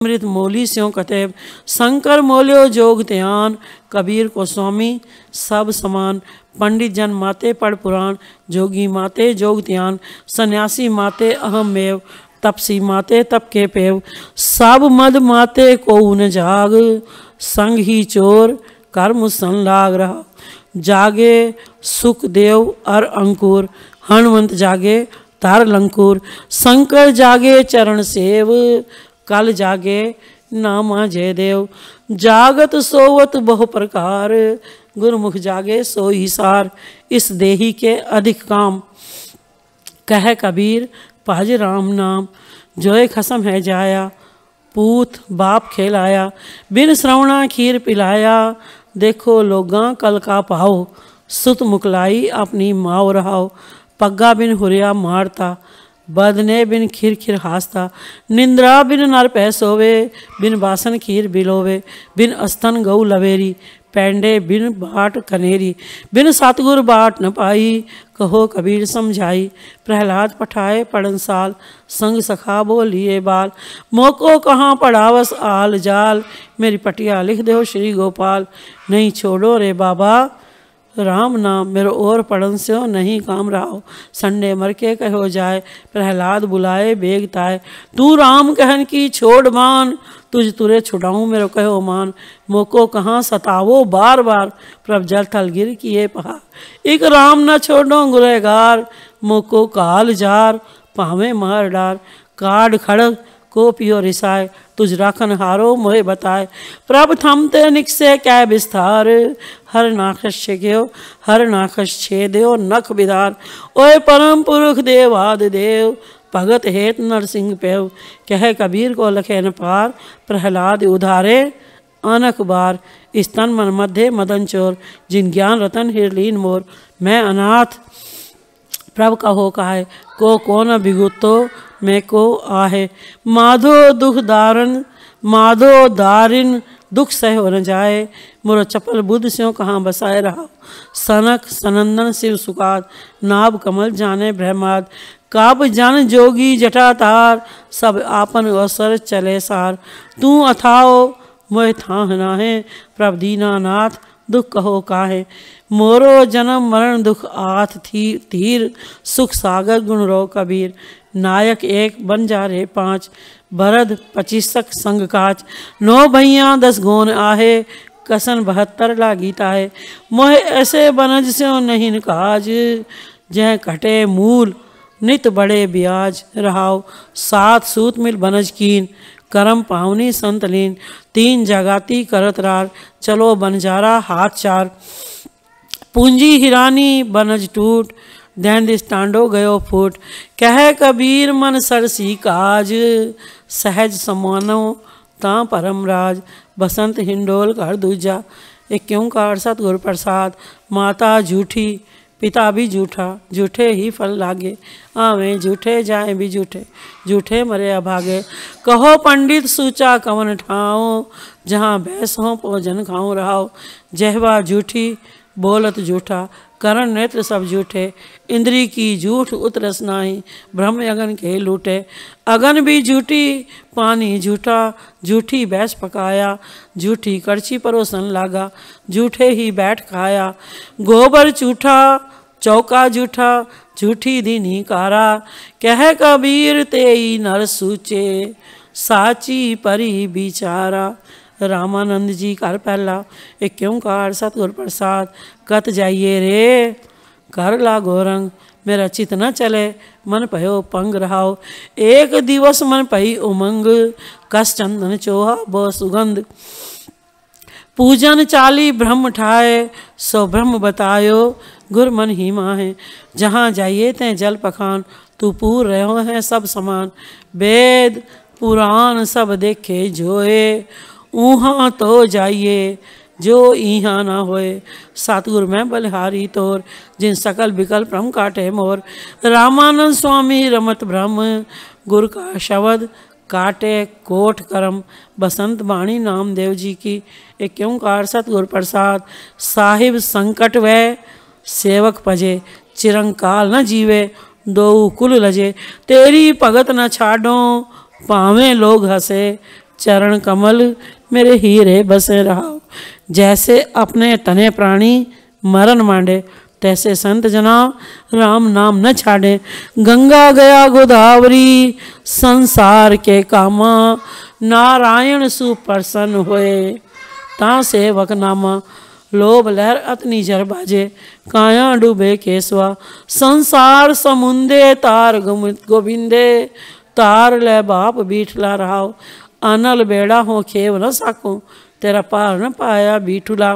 अमृत मोली स्यों कतेब शंकर मोलियो जोग त्यान कबीर को स्वामी, सब समान, पंडित जन माते पढ़ पुराण, जोगी माते जोग त्यान सन्यासी माते अहम मेव, तपसी माते तप के पेव, सब मद माते को उन जाग, संग ही चोर, कर्म संलाग रहा। जागे सुख देव अर अंकुर, हनुमंत जागे तार लंकुर, शंकर जागे चरण सेव कल जागे नामा जय देव जागत सोवत बहु प्रकार गुरुमुख जागे सो ही सार, इस देही के अधिक काम। कह कबीर, पाज राम नाम जोय खसम है जाया, पूत बाप खेलाया, बिन श्रवणा खीर पिलाया। देखो लोगा कल का पाओ सुत मुकलाई अपनी माओ रहाओ पग्गा बिन हुरिया मारता। बदने बिन खीर खीर हासता। निंद्रा बिन नर पैसोवे बिन बासन खीर बिलोवे बिन अस्तन गऊ लवेरी, पैंडे बिन बाट कनेरी। बिन सतगुर बाट न पाई, कहो कबीर समझाई। प्रहलाद पठाए पढ़न साल, संग सखा बोलिए बाल। मोको कहाँ पढ़ावस आल जाल, मेरी पटिया लिख दो श्री गोपाल। नहीं छोड़ो रे बाबा राम नाम, मेरो और पढ़न से नहीं काम रहा। संडे मर के कहो जाए, प्रहलाद बुलाए बेगताए तू राम कहन की छोड़ मान, तुझ तुरे छुड़ाऊँ मेरो कहो मान। मोको कहाँ सतावो बार बार, प्रभ जल थल गिर किए पहा एक राम न छोड़ो गुरेगार मोको काल जार, पावे मार डार। काड खड़ग को पियो रिसाए तुझ राखन हारो मोहे बताए। प्रभ थमते निकसे कै विस्तार? हर नाखस छेग्यो हर नाखस छेद्यो नख विदार ओए परम पुरुष देवाद देव, भगत हेत नरसिंह पेव। कह कबीर को लखे न पार, प्रहलाद उधारे अनक बार। स्तन मन मध्य मदन चोर, जिन ज्ञान रतन हिरलीन मोर। मैं अनाथ, प्रभ कहो कहा को कौन बिगुतो मैं को आहे। माधो दुख दारन माधो दारिन दुख सह न जाए। मोर चपल बुद्ध स्यों कहाँ बसाए रहा। सनक सनंदन शिव सुकात नाभ कमल जाने ब्रह्माद काब जन जोगी जटातार सब आपन अवसर चले सार। तू अथाओ, मोह था नाहे, प्रभ दीनानाथ। दुख कहो काहे? मोरो जन्म मरण दुख आथ थी तीर, सुख सागर गुण रो कबीर। नायक एक बन जा रे पाँच भरद पचीसक संग काच। नौ भैया दस गोन आहे, कसन बहत्तर ला गीता है मोह ऐसे बनज से नहीं काज, जह कटे मूल, नित बड़े ब्याज रहाव सात सूत मिल बनज कीन करम पावनी संतलीन तीन जगाती करत रार। चलो बनजारा हाथ चार। पूंजी हिरानी बनज टूट। दैन दिस टांडो गयो फूट। कह कबीर मन सरसी काज। सहज समानो ता परम राज। बसंत हिंडोल कर दूजा। एक क्यों कार सतगुर प्रसाद। माता झूठी। पिता भी झूठा, झूठे ही फल लागे। आवे झूठे जाए भी झूठे झूठे मरे अभागे। कहो पंडित सूचा कवन ठाओ जहाँ भैंस हो भोजन खाऊं रहाओ जहवा झूठी बोलत झूठा करण नेत्र सब झूठे इंद्री की झूठ उतरस नाही, ब्रह्म अगन के लूटे। अगन भी झूठी पानी झूठा झूठी भैंस पकाया झूठी कड़छी परोसन लागा झूठे ही बैठ खाया। गोबर झूठा चौका झूठा झूठी दीनी कारा कह कबीर तेई नर सूचे, साची परी बिचारा। रामानंद जी कर पहला। एक क्यों कार, सतगुर प्रसाद, कत जाइए रे। कर ला गोरंग मेरा चित न चले, मन पयो पंग रहाओ। एक दिवस मन पई उमंग, कस चंदन चोहा ब सुगंध। पूजन चाली ब्रह्म ठाए, सो ब्रह्म बतायो, गुर मन ही माहे। जहाँ जाइए तें जल पखान, तू पूर रहो हैं सब समान। वेद, पुराण सब देखे जोए। ऊहाँ तो जाइए, जो इहाँ ना होए। सतगुर मैं बलिहारी तोर, जिन सकल विकल ब्रह्म काटे मोर। रामानंद स्वामी रमत ब्रह्म गुर का शब्द काटे कोट करम। बसंत बाणी नामदेव जी की एक क्यों कार सतगुर प्रसाद। साहिब संकट वह सेवक पजे, चिरंकाल न जीवे, दो कुल लजे। तेरी भगत न छाडो, पावे लोग हंसे। चरण कमल, मेरे हीरे बसे रहा जैसे अपने तने प्राणी मरण मांडे, तैसे संत जना राम नाम न छाड़े। गंगा गया गोदावरी, संसार के कामा नारायण सुप्रसन्न हुए। ता सेवक नामा, लोभ लहर अतनी जर बाजे। काया डूबे केसवा, संसार समुंदे तार गोविंदे। तार ले बाप बीठला रहाओ। अनल बेड़ा हो, खेव न साको तेरा पार न पाया बीठुला।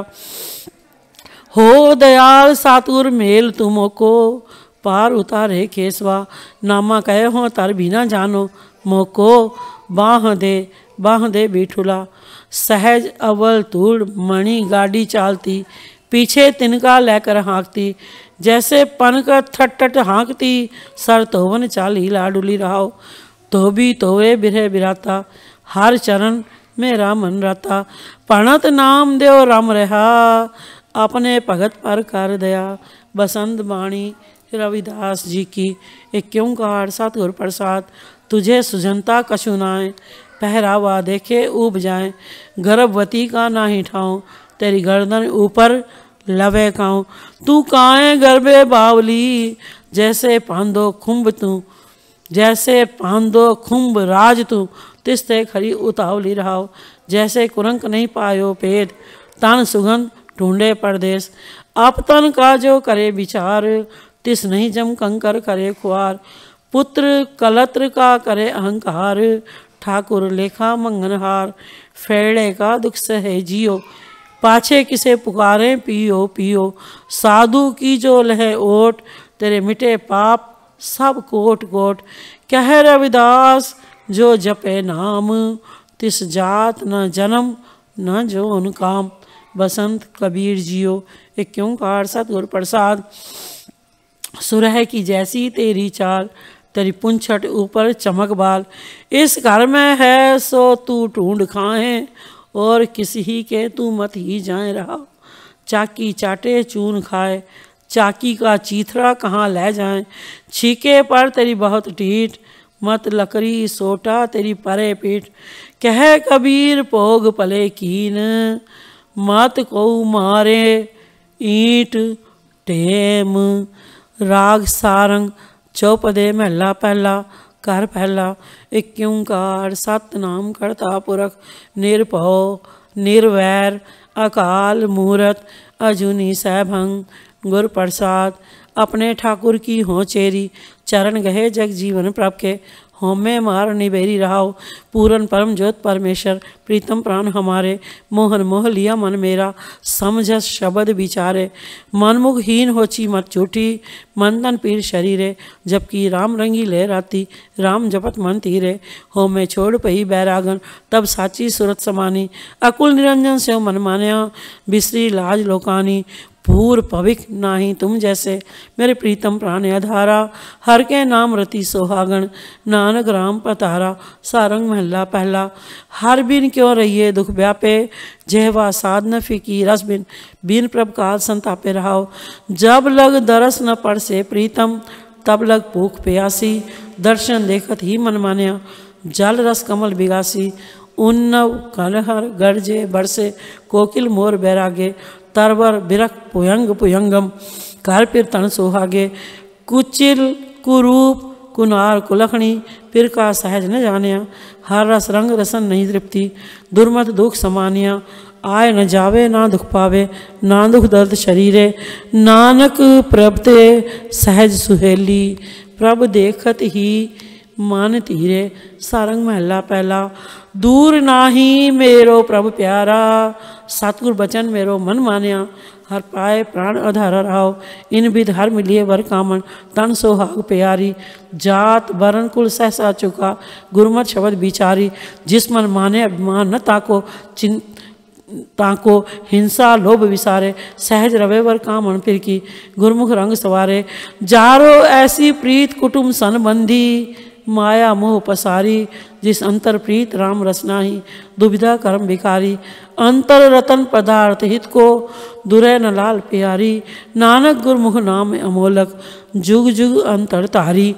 हो दयाल सातुर मेल तुमो को, पार उतारे केसवा। नामा कहे हो, तर भी ना जानो, मोको बाह दे बाह दे बीठुला। सहज अव्वल तूड़ मणि गाड़ी चालती, पीछे तिनका लेकर हाँकती। जैसे पनक थट थट हाँकती, सर तोवन चाली लाडुली रहाओ भी तोवे बिरह बिराता। हर चरण मेरा मन रहता। पणत नाम देव राम रहा। अपने भगत पर कर दया। बसंत बाणी रविदास जी की एक क्यों कार, सतगुर प्रसाद, तुझे सुजनता कछु नाए पहरावा देखे उब जाए गर्भवती का ना ही ठाऊं। तेरी गर्दन ऊपर लवे काऊं। तू काए गर्भे बावली? जैसे पांदो खुम्ब तू। जैसे पांदो खुम्ब राज तू। तिस्ते खरी उतावली रहाओ। जैसे कुरंक नहीं पायो पेट तन सुगंध ढूंढे परदेश आपतन का जो करे विचार, तिस नहीं जम कंकर करे खुआर। पुत्र कलत्र का करे अहंकार, ठाकुर लेखा मंगनहार फेड़े का दुख सहे जियो, पाछे किसे पुकारे पियो पियो। साधु की जो लहे ओट, तेरे मिटे पाप सब कोट कोट। कह रविदास जो जपे नाम, तिस जात न जन्म, न जो उन काम। बसंत कबीर जियो एक क्यों कार सतगुर प्रसाद? सुरह की जैसी तेरी चाल, तेरी पुंछट ऊपर चमक बाल। इस घर में है सो तू ढूंढ खाए, और किसी ही के तू मत ही जाए रहा। चाकी चाटे चून खाए, चाकी का चीथरा कहाँ ले जाए? छीके पर तेरी बहुत टीट मत लकड़ी सोटा तेरी परे पीठ। कह कबीर पोग पले कीन। मत को मारे ईट टेम राग सारंग चौपदे महला पहला, कर पहला। एक सत सतनाम करता पुरख। निरभौ, निरवैर, अकाल मूरत, अजुनी सहभंग गुर प्रसाद अपने ठाकुर की हो चेरी। चरण गहे जग जीवन प्रभ के होमे मार निबेरी रहाओ। पूरन परम ज्योत परमेश्वर, प्रीतम प्राण हमारे। मोहन मोह लिया मन मेरा समझस शब्द विचारे। मनमुख हीन होची मत झूठी, मन तन पीर शरीरे। जबकि राम रंगी ले राती, राम जपत मन तीरे। हो मैं छोड़ पही बैरागन, तब साची सुरत समानी। अकुल निरंजन से मन मान्या, बिसरी लाज लोकानी। पूर पविक नाही तुम जैसे। मेरे प्रीतम प्राण अधारा, हर के नाम रति सोहागण, नानक राम पतारा, सारंग महला पहला। हर बिन क्यों रहिए दुख व्यापे जेहवा साधन फीकी, रस बिन बिन प्रभ काल संतापे रहाओ। जब लग दरस न पड़ से प्रीतम, तब लग भूख प्यासी। दर्शन देखत ही मन मान्या, जल रस कमल बिगासी। उन्नव कलहर गर्जे बरसे, कोकिल मोर बैरागे। तरवर बिरक पुयंग पुयंगम कारपिर तन सोहागे कुचिल कुरूप कुनार कुलखणी फिर का सहज न जानिया हर रस रंग रसन नहीं तृप्ति दुर्मत दुख समानिया आय न जावे ना दुख पावे ना दुख दर्द शरीरे नानक प्रभते सहज सुहेली प्रभ देखत ही मान धीरे सारंग महला पहला दूर नाही मेरो प्रभ प्यारा सतगुर बचन मेरो मन मान्या हर पाए प्राण अधार रहो इन विध हर मिलिए वर कामन तन सोहाग प्यारी जात वरण कुल सहसा चुका गुरुमत शब्द बिचारी जिस मन माने अभिमान न ताको चिं ताको हिंसा लोभ विसारे सहज रवे वर कामन फिर की गुरमुख रंग सवारे जारो ऐसी प्रीत कुटुम संबंधी माया मोह पसारी, जिस अंतर प्रीत राम रसना ही, दुविधा कर्म भिकारी अंतर रतन पदार्थ हित को दुरै न लाल प्यारी। नानक गुरमुख नाम अमोलक, जुग जुग अंतर तारी।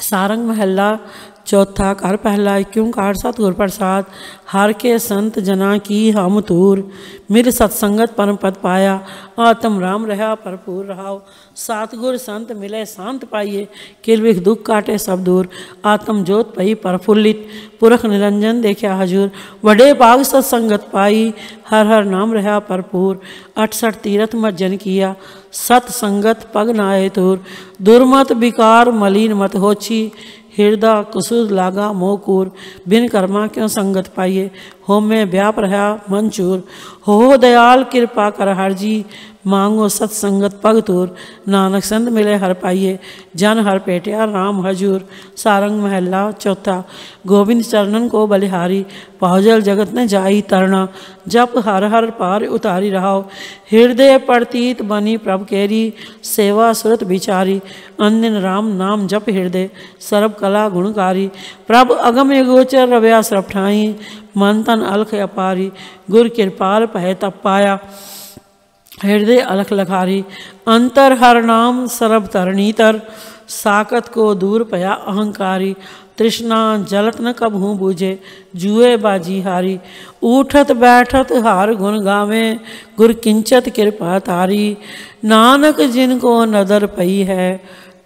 सारंग महल्ला चौथा कर पहला क्यों कार सतगुर प्रसाद। हर के संत जना की हम तूर। मिल सत्संगत परम पद पाया। आत्म राम रहा भरपूर रहाओ। सतगुर संत मिले, शांत पाइए। किलविख दुख काटे सब दूर। आत्म ज्योत पई, प्रफुल्लित। पुरख निरंजन देखा हजूर। वडे बाग सत्संगत पाई। हर हर नाम रहा भरपूर अठसठ तीरथ मज्जन किया। सत्संगत पग नाये तूर। दुर्मत विकार मलिन मत होची। हृदय कुसुद लागा मोहकूर बिन कर्मा क्यों संगत पाइए? हो में व्याप रहा मंचूर हो, दयाल, कृपा कर हर जी मांगो सत्संगत पग तूर नानक संत मिले हर पाइए, जन हर पेटिया राम हजूर। सारंग महला चौथा, गोविंद चरणन को बलिहारी। पाजल जगत ने जाई तरना, जप हर हर पार उतारी रहाओ। हृदय प्रतीत बनी प्रभ केरी, सेवा सुरत विचारी अन्य राम नाम जप हृदय, सर्व कला गुणकारी। प्रभ अगम गोचर रव्या सरठाई मन तन अलख अपारी, गुर कृपाल पह तप पाया हृदय अलख लखारी अंतर हर नाम सरब तरणीतर साकत को दूर पया अहंकारी, तृष्णा जलत न कब हूँ बूझे, जुए बाजी हारी। उठत बैठत हार गुण गावे, गुर किंचत कृपा तारी। नानक जिनको नदर पई है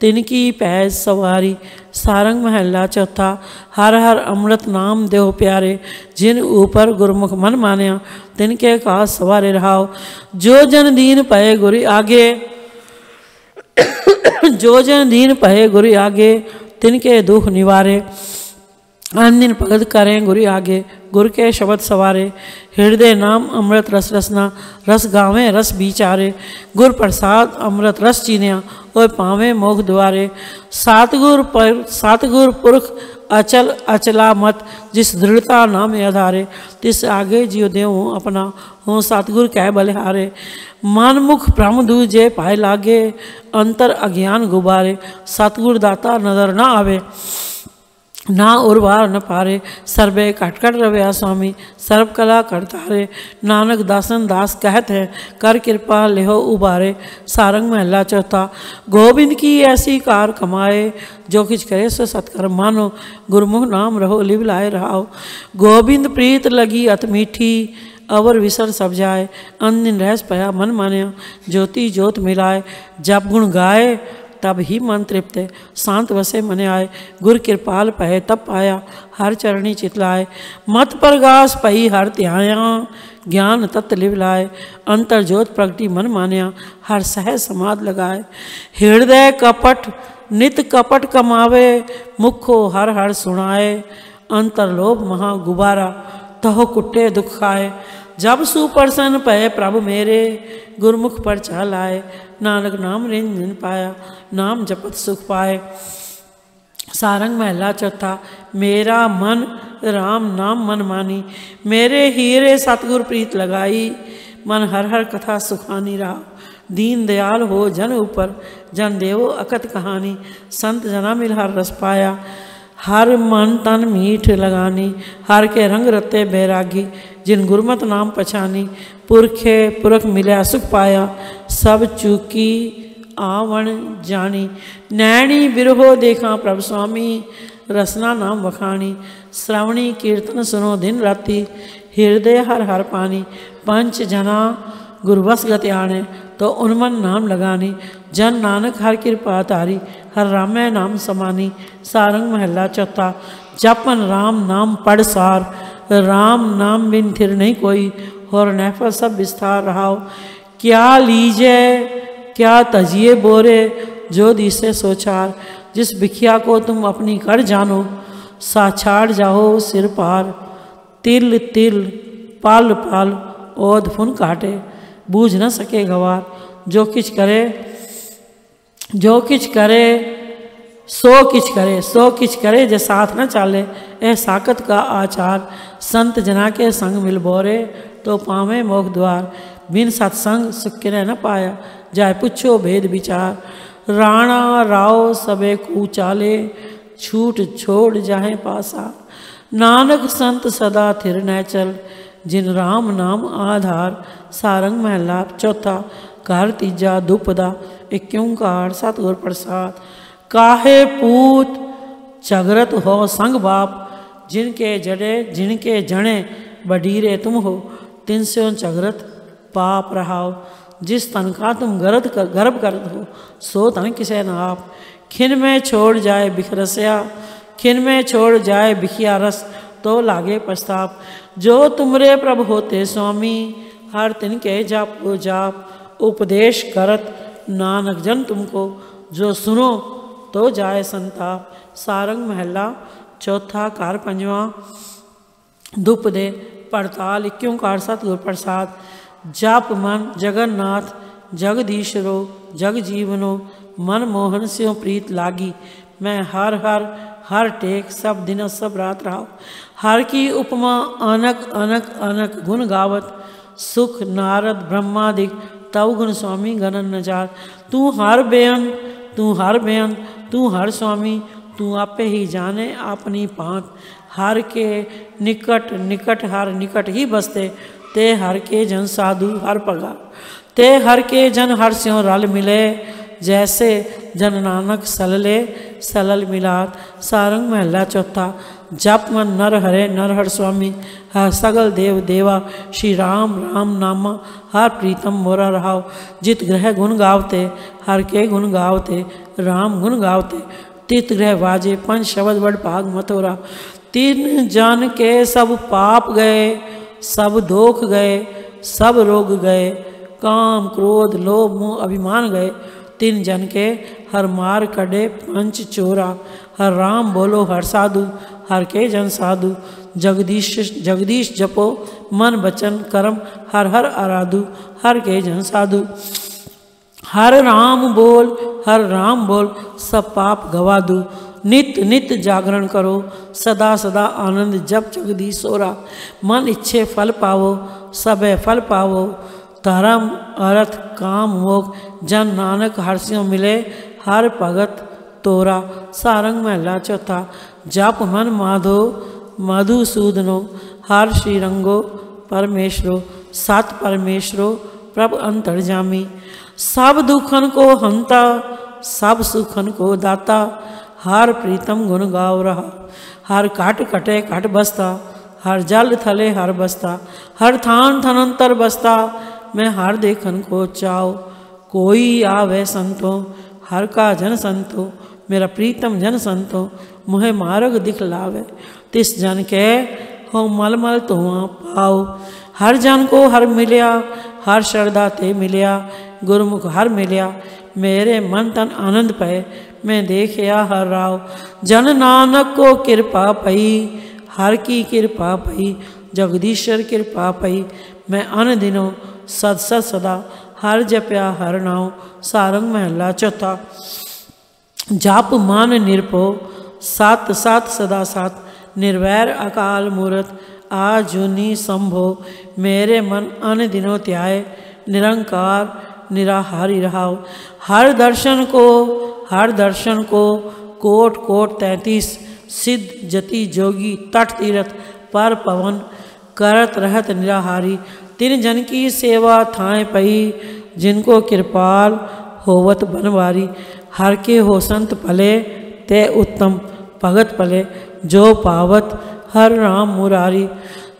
तिनकी पैज सवारी, सारंग महला चौथा, हर हर अमृत नाम देव प्यारे, जिन ऊपर गुरमुख मन मान्या, तिनके का सवारे रहाओ। जो जन दीन पए गुरु आगे, जो जन दीन पए गुरु आगे, तिनके दुख निवारे। दिन भगत करें गुरु आगे गुरु के शब्द सवारे हृदय नाम अमृत रस रसना रस गावे रस बिचारे गुर प्रसाद अमृत रस चीनिया और पावे मोख द्वारे सातगुर पर सातगुर पुरख अचल अचला मत जिस दृढ़ता नाम आधारे तिस आगे जियो देव अपना हो सतगुर कह बलिहारे मन मुख ब्रह्म दूजे पाए लागे अंतर अज्ञान गुबारे सतगुर दाता नज़र ना आवे ना उर्वार न पारे, सर्वे कटकट रव्या स्वामी, सर्व कला करतारे नानक दासन दास कहत है, कर कृपा लेहो उबारे। सारंग महला चौथा, गोविंद की ऐसी कार कमाए, जो किच करे सो सत्कर मानो। गुरमुख नाम रहो, लिव लाए रहाओ। गोविंद प्रीत लगी अत मीठी, अवर विसर सब जाए। अन्य रहस पया मन मान्या, ज्योति ज्योत मिलाए। जब गुण गाए तब ही मन तृप्त शांत वसे मने आए, गुर कृपाल पहे तब पाया हर चरणी चितलाए, मत प्रगास पही हर त्याया ज्ञान तत्व लिव लाए, अंतर ज्योत प्रगति मन मान्या, हर सह समाध लगाए। हृदय कपट, नित कपट कमावे, मुखो हर हर सुनाए, अंतर लोभ महा गुबारा, तहो कुट्टे दुख खाए। जब सुप्रसन्न पय प्रभु मेरे, गुरमुख पर चाल आए नानक नाम रिंजन पाया, नाम जपत सुख पाए। सारंग महला चौथा मेरा मन, राम नाम मन मानी। मेरे हीरे सतगुर प्रीत लगाई, मन हर हर कथा सुखानी रहा। दीन दयाल हो जन ऊपर, जन देवो अकत कहानी। संत जना मिल हर रस पाया, हर मन तन मीठ लगानी। हर के रंग रते बैरागी, जिन गुरमत नाम पछानी। पुरखे पुरख मिलया, सुख पाया, सब चूकी आवन जानी। नैणी बिरहो देखा प्रभ स्वामी, रसना नाम वखाणी श्रवणी कीर्तन सुनो दिन राति, हृदय हर हर पानी। पंच जना गुरुवस गति आने तो उन्मन नाम लगानी। जन नानक हर कृपा तारी, हर रामय नाम समानी। सारंग महला चौथा, जपन राम नाम पढ़ सार। राम नाम बिन थिर नहीं कोई और नहफा सब विस्तार रहाओ क्या लीजे क्या तजिए बोरे, जो दिसे सोचार जिस भिखिया को तुम अपनी कर जानो साछाड़ जाओ सिर पार। तिल तिल, पाल पाल ओध फुन काटे। बूझ न सके गवार। जो किच करे, जो किच करे, सो किच करे। सो किच करे जे साथ न चाले। ए साकत का आचार। संत जना के संग मिल बोरे। तो पावे मोख द्वार। बिन सत्संग सुख न पाया। जाय पुछो भेद विचार। राणा राव सबे कूचाले छूट छोड़ जाहे पासा। नानक संत सदा थिर न चल। जिन राम नाम आधार। सारंग महला चौथा। घर तीजा दुपदा। इक्योंकार सतगुर प्रसाद। काहे पूत चगरत हो संग बाप। जिनके जड़े जिनके जड़े बडीरे तुम हो। तिन से चगरत पाप रहाओ। जिस तन का तुम गर्द कर, गर्भ कर हो, सो तन किसे न आप। खिन में छोड़ जाए बिखरस्या, खिन में छोड़ जाए बिखिया रस तो लागे पछताप। जो तुमरे प्रभु होते स्वामी, हर तिन के जाप को जाप। उपदेश करत नानक जन तुमको, जो सुनो तो जाए संताप। सारंग महला, चौथा कार पंजवा, दुप दे पड़ताल, इक्यों कार सतगुर प्रसाद जाप मन, जगन्नाथ, जगदीशरो जग जीवनो मन मोहन स्यों प्रीत लागी। मैं हर हर हर टेक, सब दिन, सब रात रहा हर की उपमा, अनक अनक अनक गुण गावत। सुख, नारद, ब्रह्मादिक, तव गुण स्वामी गणन नजार तू हर बेअन, तू हर बेअन, तू हर स्वामी, तू आपे ही जाने अपनी पांत। हर के निकट निकट हर, निकट ही बसते। ते हर के जन साधु हर पगा। ते हर के जन हर स्यों रल मिले। जैसे जन नानक सलले सलल मिलात। सारंग महला चौथा। जप मन नर हरे, नर हर स्वामी। हर सगल देव देवा, श्री राम राम नामा। हर प्रीतम मोरा रहाव जित ग्रह गुण गावते, हर के गुण गावते। राम गुण गावते। तीत ग्रह वाजे, पंच शब्द बड़ भाग मथोरा। तीन जन के सब पाप गए, सब दोख गए, सब रोग गए, काम, क्रोध, लोभ, मोह, अभिमान गए। तीन जन के हर मार कड़े पंच चोरा, हर राम बोलो हर साधु, हर के जन साधु। जगदीश जगदीश जपो, मन बचन, कर्म, हर हर आराधु, हर के जन साधु। हर राम बोल, हर राम बोल, सब पाप गवा दू। नित नित जागरण करो, सदा सदा आनंद जप जगदीश सोरा मन इच्छे फल पावो, सब फल पावो। धर्म, अर्थ, काम मोग जन नानक हर्षियों मिले, हर भगत तोरा। सारंग महला चौथा, जप मन माधो मधुसूदनो हर श्रीरंगो परमेश्वरो, सत परमेश्वरो, प्रभ अंतर्जामी सब दुखन को हंता, सब सुखन को दाता। हर प्रीतम गुण गाव रहा। हर काट कटे, कट बसता। हर जल थले, हर बसता। हर थान थनंतर बसता। मैं हर देखन को चाओ कोई आवे संतो। हर का जन संतो। मेरा प्रीतम जन संतो। मुहे मार्ग दिखलावे तिस जन के हो मल मल तो पाओ हर जन को हर मिलिया। हर श्रद्धा ते मिलिया। गुरुमुख हर मिलिया। मेरे मन तन आनंद पे मैं देखया हर राव। जन नानक को कृपा पई, हर की कृपा पई, जगदीश्वर कृपा पई। मैं अन दिनों सद सद सदा हर जप्या हर नाव, सारंग महला चौथा। जाप मान निरपो, सात सात सदा सात। निर्वैर अकाल मूर्त आजुनी संभो। मेरे मन अन दिनों त्याय निरंकार निराहारी रहाओ। हर दर्शन को, हर दर्शन को कोट कोट तैतीस, सिद्ध जति जोगी तट तीरथ पर पवन करत रहत निराहारी। तिन जन की सेवा थाए पई, जिनको कृपाल होवत बनवारी। हर के हो संत पले ते उत्तम भगत पले जो पावत हर राम मुरारी।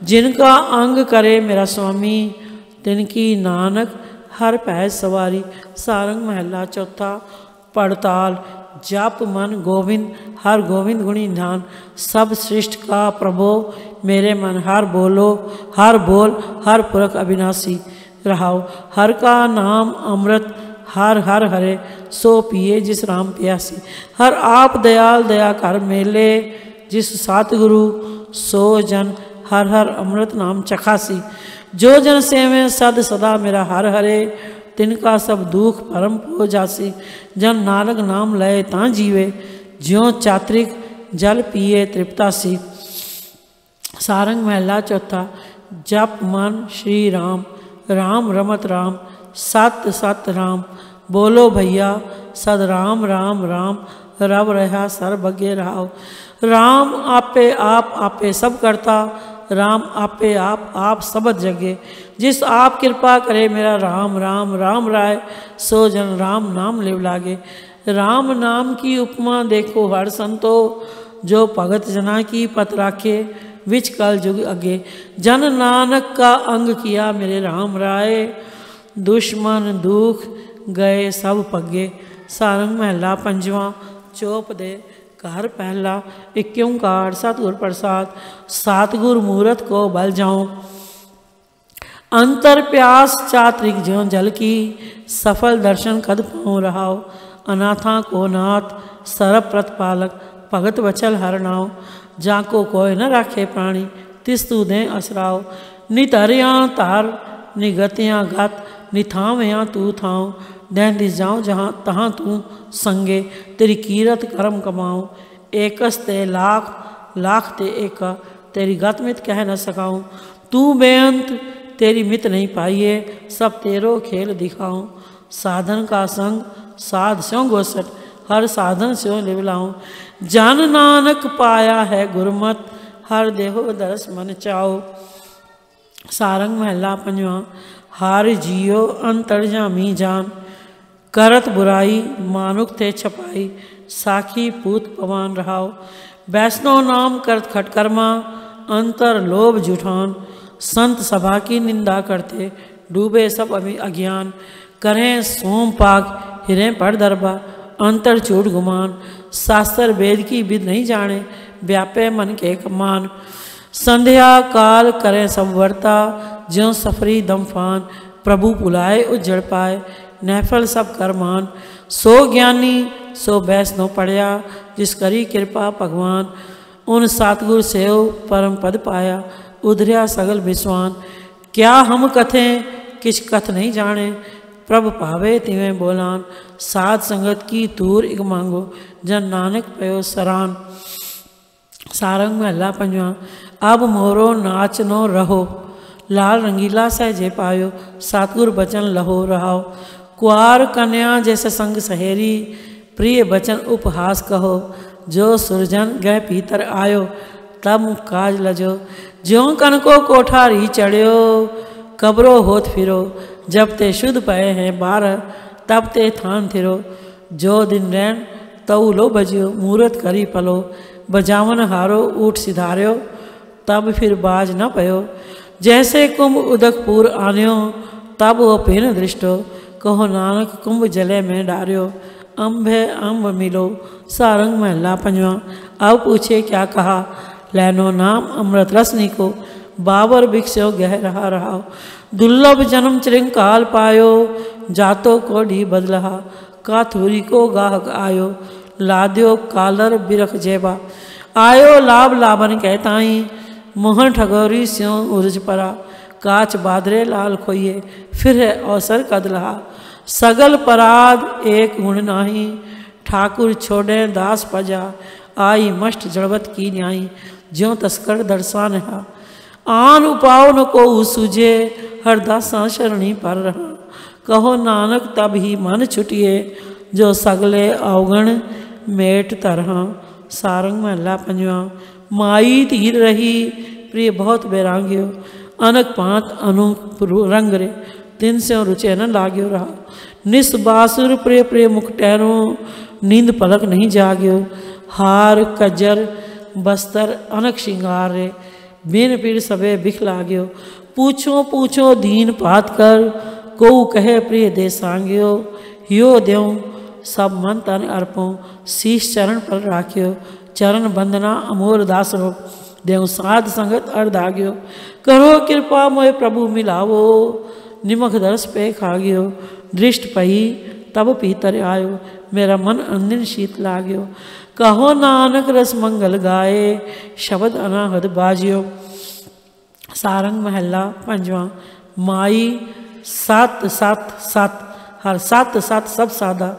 जिनका अंग करे मेरा स्वामी, तिनकी नानक हर पै सवारी, सारंग महला चौथा, पड़ताल, जप मन गोविंद, हर गोविंद गुणी ध्यान। सब सृष्ट का प्रभो, मेरे मन हर बोलो, हर बोल, हर पुरख अविनाशी। रहाओ, हर का नाम अमृत, हर हर हरे, सो पिए जिस राम प्यासी। हर आप दयाल दया कर मेले, जिस सतगुरु, सो जन हर हर अमृत नाम चखासी। जो जन से में सद सदा मेरा हर हरे। तिनका सब दुख परम पो जासी। जन नानक नाम लय ता जीवे। ज्यो चात्रिक जल पिए तृप्तासी। सारंग महला चौथा, जप मन श्री राम। राम रमत राम, सत सत राम। बोलो भैया, सद राम राम राम। रव रहा सर बगे रहा राम आपे आप, आपे सब करता। राम आपे आप आप सबद जगे। जिस आप कृपा करे मेरा राम राम राम राय, सो जन राम नाम लिव लागे। राम नाम की उपमा देखो हर संतो, जो भगत जना की पत राखे, विच कल जुग अगे। जन नानक का अंग किया मेरे राम राय, दुश्मन दुख गए सब पगे सारंग महला पंजवा, चौप दे घर पहला, इक्यों कार, सतगुर प्रसाद, सातगुर मूर्त को बल जाऊँ। अंतर प्यास चात्रिक ज्यो जल की, सफल दर्शन कद पाऊँ रहाओ। अनाथा को नाथ सरप प्रतिपालक भगत बचल हरनाओ जाको कोय न राखे प्राणी, तिस तू दें असराओ। नितरिया तार, निगतियाँ गत, निथावया तू थाओ। दैन दिस जाऊँ जहाँ, तहाँ तू संगे, तेरी कीरत कर्म कमाऊँ, एकस ते लाख लाख ते एक, तेरी गत मित कह न सकाऊँ, तू बेअंत तेरी मित नहीं पाइए, सब तेरो खेल दिखाऊँ, साधन का संग साध स्यों गोसठ हर साधन स्यों लिवलाऊँ जन नानक पाया है गुरमत, हर देहो दरस मन चाओ, सारंग महला पंजवा, हार जियो अंतरजामी जान करत बुराई, मानुक थे छपाई, साखी पूत पवान रहाओ। वैष्णव नाम करत खटकर्मा, अंतर लोभ जुठान। संत सभा की निंदा करते, डूबे सब अज्ञान। करें सोम पाक हिरें पढ़ दरबा, अंतर चूट गुमान। शास्त्र वेद की विद नहीं जाने, व्यापे मन के कमान संध्या काल करें सब वर्ता, ज्यो सफरी दमफान प्रभु बुलाए उज्जड़ पाए सब करमान। सो ज्ञानी, सो वैष्णव पढ़या, जिस करी कृपा भगवान। उन सातगुर सेव परम पद पाया, उधरिया सगल विश्वान। क्या हम कथें किस कथ नहीं जाने। प्रभ पावे तिवें बोलान, साध संगत की तूर इक मांगो, जन नानक पयो सरान। सारंग महला पंजवा, अब मोरो नाच नो रहो। लाल रंगीला सह जे पायो, सातगुर बचन लहो रहाओ। कुआर कन्या जैसे संग सहेरी, प्रिय बचन उपहास कहो, जो सुरजन गए पीतर आयो, तब काज लजो। ज्यों कनको कोठारी चढ़ियो, कब्रो होत फिरो, जब ते शुद्ध पए हैं बार, तब ते थान थिरो। जो दिन रैन तऊ लो बजियो, मूरत करी पलो। बजावन हारो, ऊट सिधार्यो, तब फिर बाज न पयो। जैसे कुंभ उदकपुर आन्यो, तब वो पिन दृष्टो। कहो, नानक कुंभ जले में डार्यो है अम्ब मिलो, सारंग महला पंजवा। अब पूछे, क्या कहा? लैनो नाम अमृत रसनी को, बाबर भिक्षो गह रहा रहा दुर्लभ जन्म चिरंकाल पायो, जातो को ढी बदलहा काथुरी को गाहक आयो। लाद्यो कालर बिरख जेबा। आयो लाभ लाभन कहताई, मोहन ठगोरी स्यों उर्ज परा। काच बादरे लाल खोइए, फिर है अवसर कदलहा सगल पराध एक गुण नाही, ठाकुर छोड़े दास पजा, आई मष्ट जड़वत की न्याई, ज्यो तस्कर दर्शान है आन उपाव न को सूझे हरदासा शरणी पर रहा। कहो नानक तब ही मन छुटिए, जो सगले अवगण मेट तरह सारंग महला पंजवा, माई तीर रही, प्रिय बहुत बैराग्यो। अनक पांत अनु रंग रे। तिन से रुचे न लाग्यो रहा। निस्बासुर प्रिय प्रिय मुख टहरो नींद पलक नहीं जाग्यो। हार, कजर, बस्तर, अनक श्रृंगार रे। बिन पीड़ सबे बिख लाग्यो। पूछो पूछो, दीन पात कर। को कहे प्रिय दे सांग्यो। यो देव सब मन तन अर्पो। शीश चरण पर राख्यो। चरण बंदना अमोर दास रो देव साध संगत अर्धाग्यो करो कृपा मोय प्रभु मिलावो, निमख दरस पे खाग्यो। दृष्ट पही, तब पीतर आयो, मेरा मन अंदिन शीत लाग्यो। कहो नानक रस मंगल गाए, शब्द अनाहद बाजियो। सारंग महला पंजवा, माई, सत सत सत, हर सत सत सब सादा।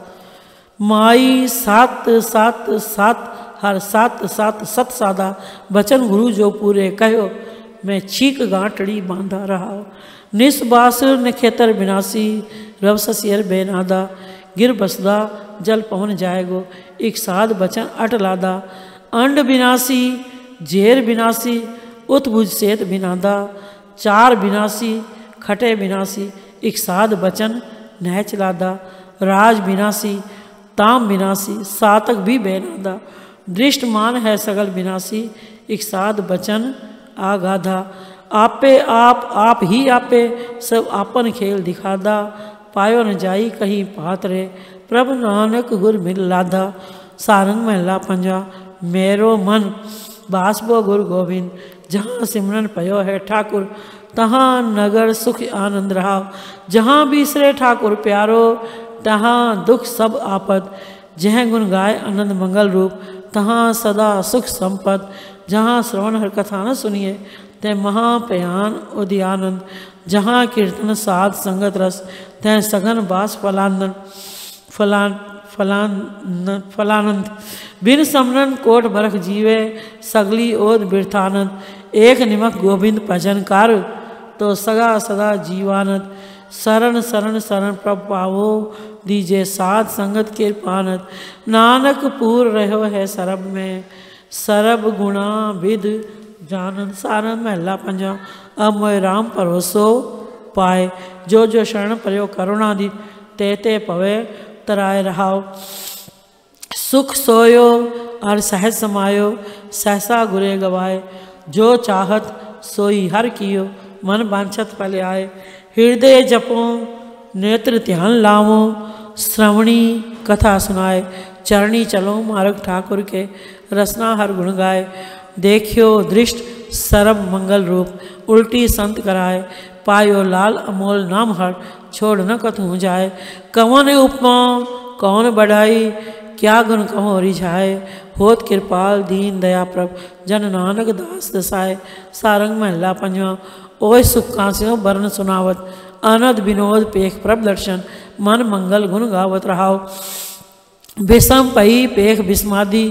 माई, सत सत सत हर सात सात सत सादा। बचन गुरु जो पूरे कहो, मैं छीक गांटड़ी बांधा रहा। निस्बासुर ने खेतर बिनासी, रव ससियर बेनादा। गिर बसदा, जल पवन जाएगो, एक साध बचन अट लादा। अंड बिनासी, जेर बिनासी उत्भुज सेत बिनादा। चार बिनासी, खटे बिनासी, एक साध बचन नहच लादा। राज बिनासी, ताम बिनासी, सातक भी बेनादा। दृष्ट मान है सगल विनाशी, एक साध बचन आगाधा। आपे आप आप ही आपे, सब आपन खेल दिखादा पायो न जाई कहीं पात्रे प्रभ नानक गुर मिल लाधा। सारंग महला पंजा, मेरो मन। बासबो गुरु गोविंद, जहाँ सिमरन पयो है ठाकुर, तहाँ नगर सुख आनंद रहा। जहाँ बिसरे ठाकुर प्यारो, तहाँ दुख सब आपद। जह गुण गाय आनंद मंगल रूप तहाँ सदा सुख संपद जहाँ श्रवण हर कथा न सुनिए तय महापयान उदयानंद जहाँ कीर्तन साध संगत रस तय सघन बास फलानंद, फलान फलान फलानंद। बिन समरन कोट बरख जीवे, सगली ओद बिरथानंद। एक निमक गोविंद भजन कर तो सगा सदा जीवानंद। शरण शरण शरण प्रभ पावो, दीजे साध संगत के पानत नानक पूर रहो है सरब में, सरब गुणा विद जानन सारन महला पंजा अमोय राम परोसो पाए, जो जो शरण प्रयो करुणा दी, ते ते पवे तराय रहाओ। सुख सोयो और सहज समायो, सहसा गुरे गवाए। जो चाहत सोई हर कियो, मन बांछत पले आए। हृदय जपो नेत्र ध्यान लावो श्रवणी कथा सुनाए चरणी चलो मारक ठाकुर के रसना हर गुण गाए देखियो दृष्ट सरब मंगल रूप उल्टी संत कराए पायो लाल अमोल नाम हर छोड़ न कतू जाए कौन उपमा कौन बढ़ाई क्या गुण कहो रिझाए होत कृपाल दीन दया प्रभ जन नानक दास दसाए सारंग महला पंजवा ओय सुख कांस्यो वर्ण सुनावत, आनंद विनोद पेख प्रभ दर्शन, मन मंगल गुण गावत रहाओ। विषम पई पेख बिस्मादी,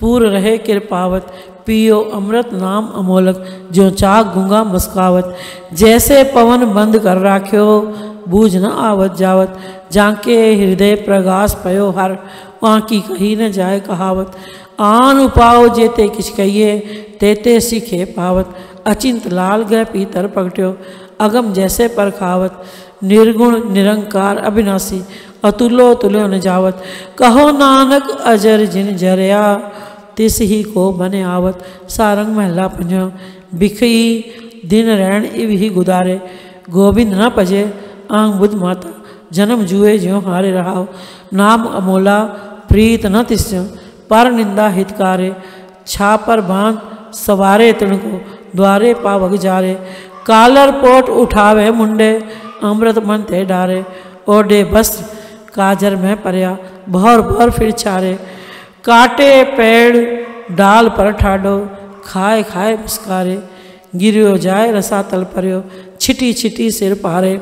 पूर रहे कृपावत पियो अमृत नाम अमोलक जो चाक गुंगा मुस्कावत। जैसे पवन बंद कर राख्यो, बूझ न आवत जावत। जाके हृदय प्रगास पयो हर वहाँ की कही न जाए कहावत। आन उपाओ जेते किछ कहिए, तेते सीखे पावत। अचिंत लाल गह पीतर पगट्यो, अगम जैसे परखावत निर्गुण, निरंकार अविनाशी, अतुलो तुल्यो न जावत। कहो नानक अजर जिन जरया, तिस ही को बने आवत। सारंग महला पंजा बिखई दिन रैण इव ही गुदारे। गोविंद न पजे आंग बुद्ध माता, जन्म जुए ज्यो हारे रहाओ। नाम अमोला, प्रीत न तिस्यो, पर निंदा हितकारे। छापर बाँध, सवारे तिणको द्वारे पावक जारे। कालर पोट उठावे मुंडे, अमृत मन ते डारे। ओडे वस्त्र काजर में परया, भौर भौर फिर छारे काटे पेड़ डाल पर ठाडो, खाए खाए मुस्कारे। गिरियो जाए रसा तल परयो, छिटी छिटी सिर पारे।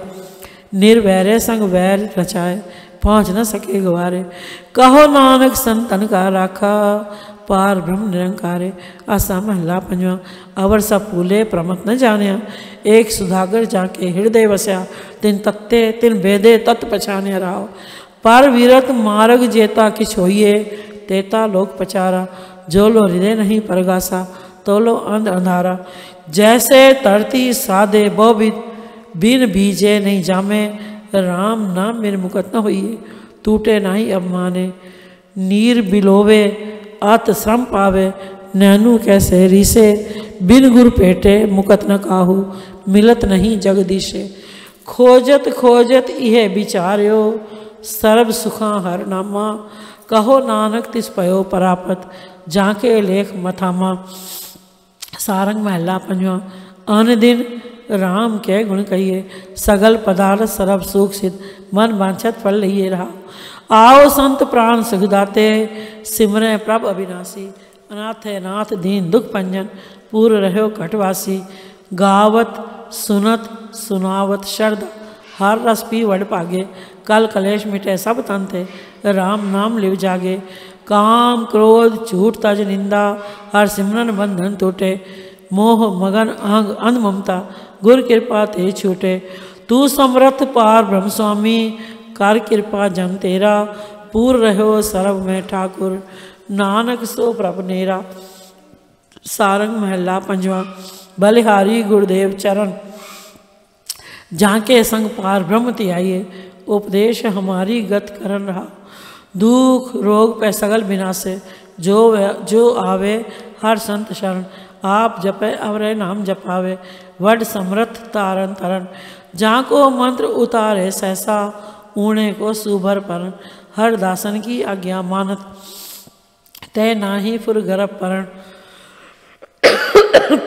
निर्वैरे संग वैर रचाए। पहुँच न सके गवारे। कहो नानक संतन का राखा, पार ब्रह्म निरंकारे। आसा महला पंजवा, अवर सब फूले प्रमत न जानिया। एक सुधागर जाके हृदय वस्या, तिन तत्ते, तिन भेदे तत् पछाने रहो पर वीरत मार्ग जेता किछ होइए, तेता लोक पचारा। जो लो हृदय नहीं परगासा तो लो अंध अंधारा। जैसे तरती सादे बोबिद बिन बीजे नहीं जामे। राम नाम मेरे मुकत न होइए? टूटे नहीं अब माने। नीर बिलोवे अत श्रम पावे। नैनू कैसे रीसे बिन गुर पेटे मुकत न काहू। मिलत नहीं जगदीशे खोजत खोजत यह बिचार्यो, सर्व सुखा हर नामा। कहो नानक तिस पयो परापत, जाके लेख मथामा। सारंग महला पंजवा। अन दिन राम के गुण कहिए, सगल पदार्थ सरब सुख सिद्ध, मन वांछत फल लिए रहा। आओ संत प्राण सुखदाते सिमरे प्रभ अविनाशी, अनाथ है नाथ दीन दुख पंजन, पूर रहो कटवासी, गावत सुनत सुनावत शरद, हर रस पी वड पागे, कल कलेश मिटे सब तन थे राम नाम लिव जागे। काम, क्रोध, झूठ, तज, निंदा, हर सिमरन बंधन टूटे, मोह, मगन, अंग, अंध ममता गुर कृपा ते छूटे। तू समर्थ पार ब्रह्म स्वामी कर कृपा जन तेरा। पूर रहो सर्व में ठाकुर, नानक सो प्रभ नेरा। सारंग महला पंजवा, बलिहारी गुरुदेव चरण। झांके संग पार ब्रह्म आइए, उपदेश हमारी गत करन रहा। दुख रोग पे सगल बिना से जो जो आवे हर संत शरण। आप जपे, अवरे नाम जपावे। वड समर्थ तारण तरण। जहाँ को मंत्र उतारे सहसा, ऊणे को सुभर पर हर दासन की आज्ञा मानत तय नाही फुर गर्भ परण।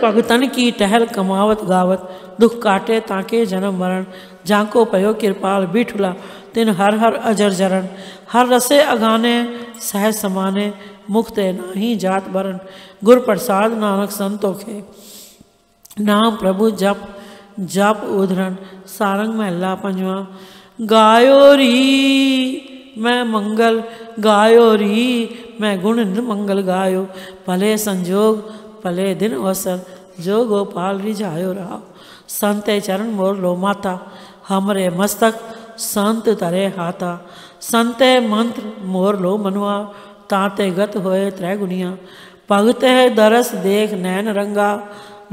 भगतन की टहल कमावत गावत, दुख काटे ताके जन्म मरण। जाको पयो कृपाल बिठुला, तिन हर हर अजर जरण हर रसे अगाने सह समाने। मुक्त नाही जात बरण गुर प्रसाद नानक संतो खे नाम प्रभु जप जप उधरण सारंग महला पंजवा। गायो री, मैं मंगल गायो री, मैं गुण मंगल गायो। भले संजोग, भले दिन अवसर, जो गोपाल रिझायो रहा। संत चरण मोर लो माता, हमरे मस्तक संत तरे हाथा। संत मंत्र मोर लो मनवा। ताते गत होए त्रैगुनिया भगत है दरस देख नैन रंगा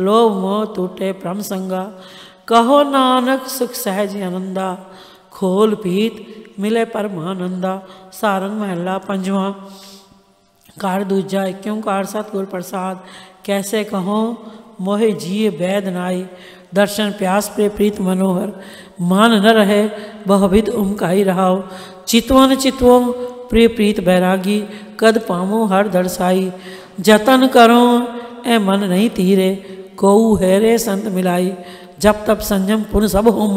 लोभ मोह टूटे प्रम संगा कहो नानक सुख सहज आनंदा खोल पीत मिले परमानंदा सारंग महला पंजवा कार दूजा क्यों कार सतगुर प्रसाद कैसे कहो मोहे जिये वैद नाई दर्शन प्यास पे प्रीत मनोहर मान न रहे बहुविध उमकाई रहाओ चितवन चितवो प्रिय प्रीत बैरागी, कद पामो हर दर्शाई जतन करो ए मन नहीं तीरे कोऊ हेरे संत मिलाई। जब तब संयम पुन सब होम,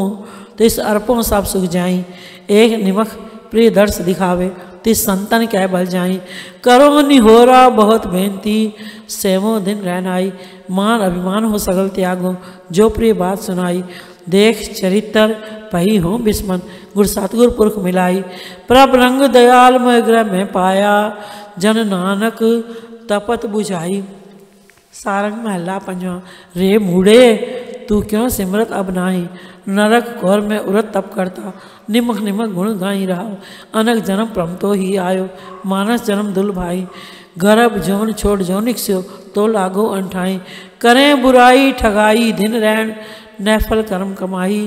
तिस अर्पों सब सुख जाई। एक निमख प्रिय दर्श दिखावे, तिस संतन कह बल जाई। करो निहोरा बहुत बेनती, सेवो दिन रहनाई मान अभिमान हो सगल त्यागो, जो प्रिय बात सुनाई। देख चरित्र पही हो बिस्मन। गुर सतगुर पुरख मिलाई। प्रभ रंग दयाल मय ग्रह में पाया। जन नानक तपत बुझाई। सारंग महला पंजवा, रे मूड़े तू क्यों सिमरत अब नाही? नरक घोर में उरत तप करता। निमक निमक गुण गाई रहा अनक जन्म प्रम तो ही आयो। मानस जन्म दुल भाई। गर्भ जौन छोड़ जौनिक स्यो तो लागो अंठाई करें बुराई ठगाई दिन रैन। नैफल कर्म कमाई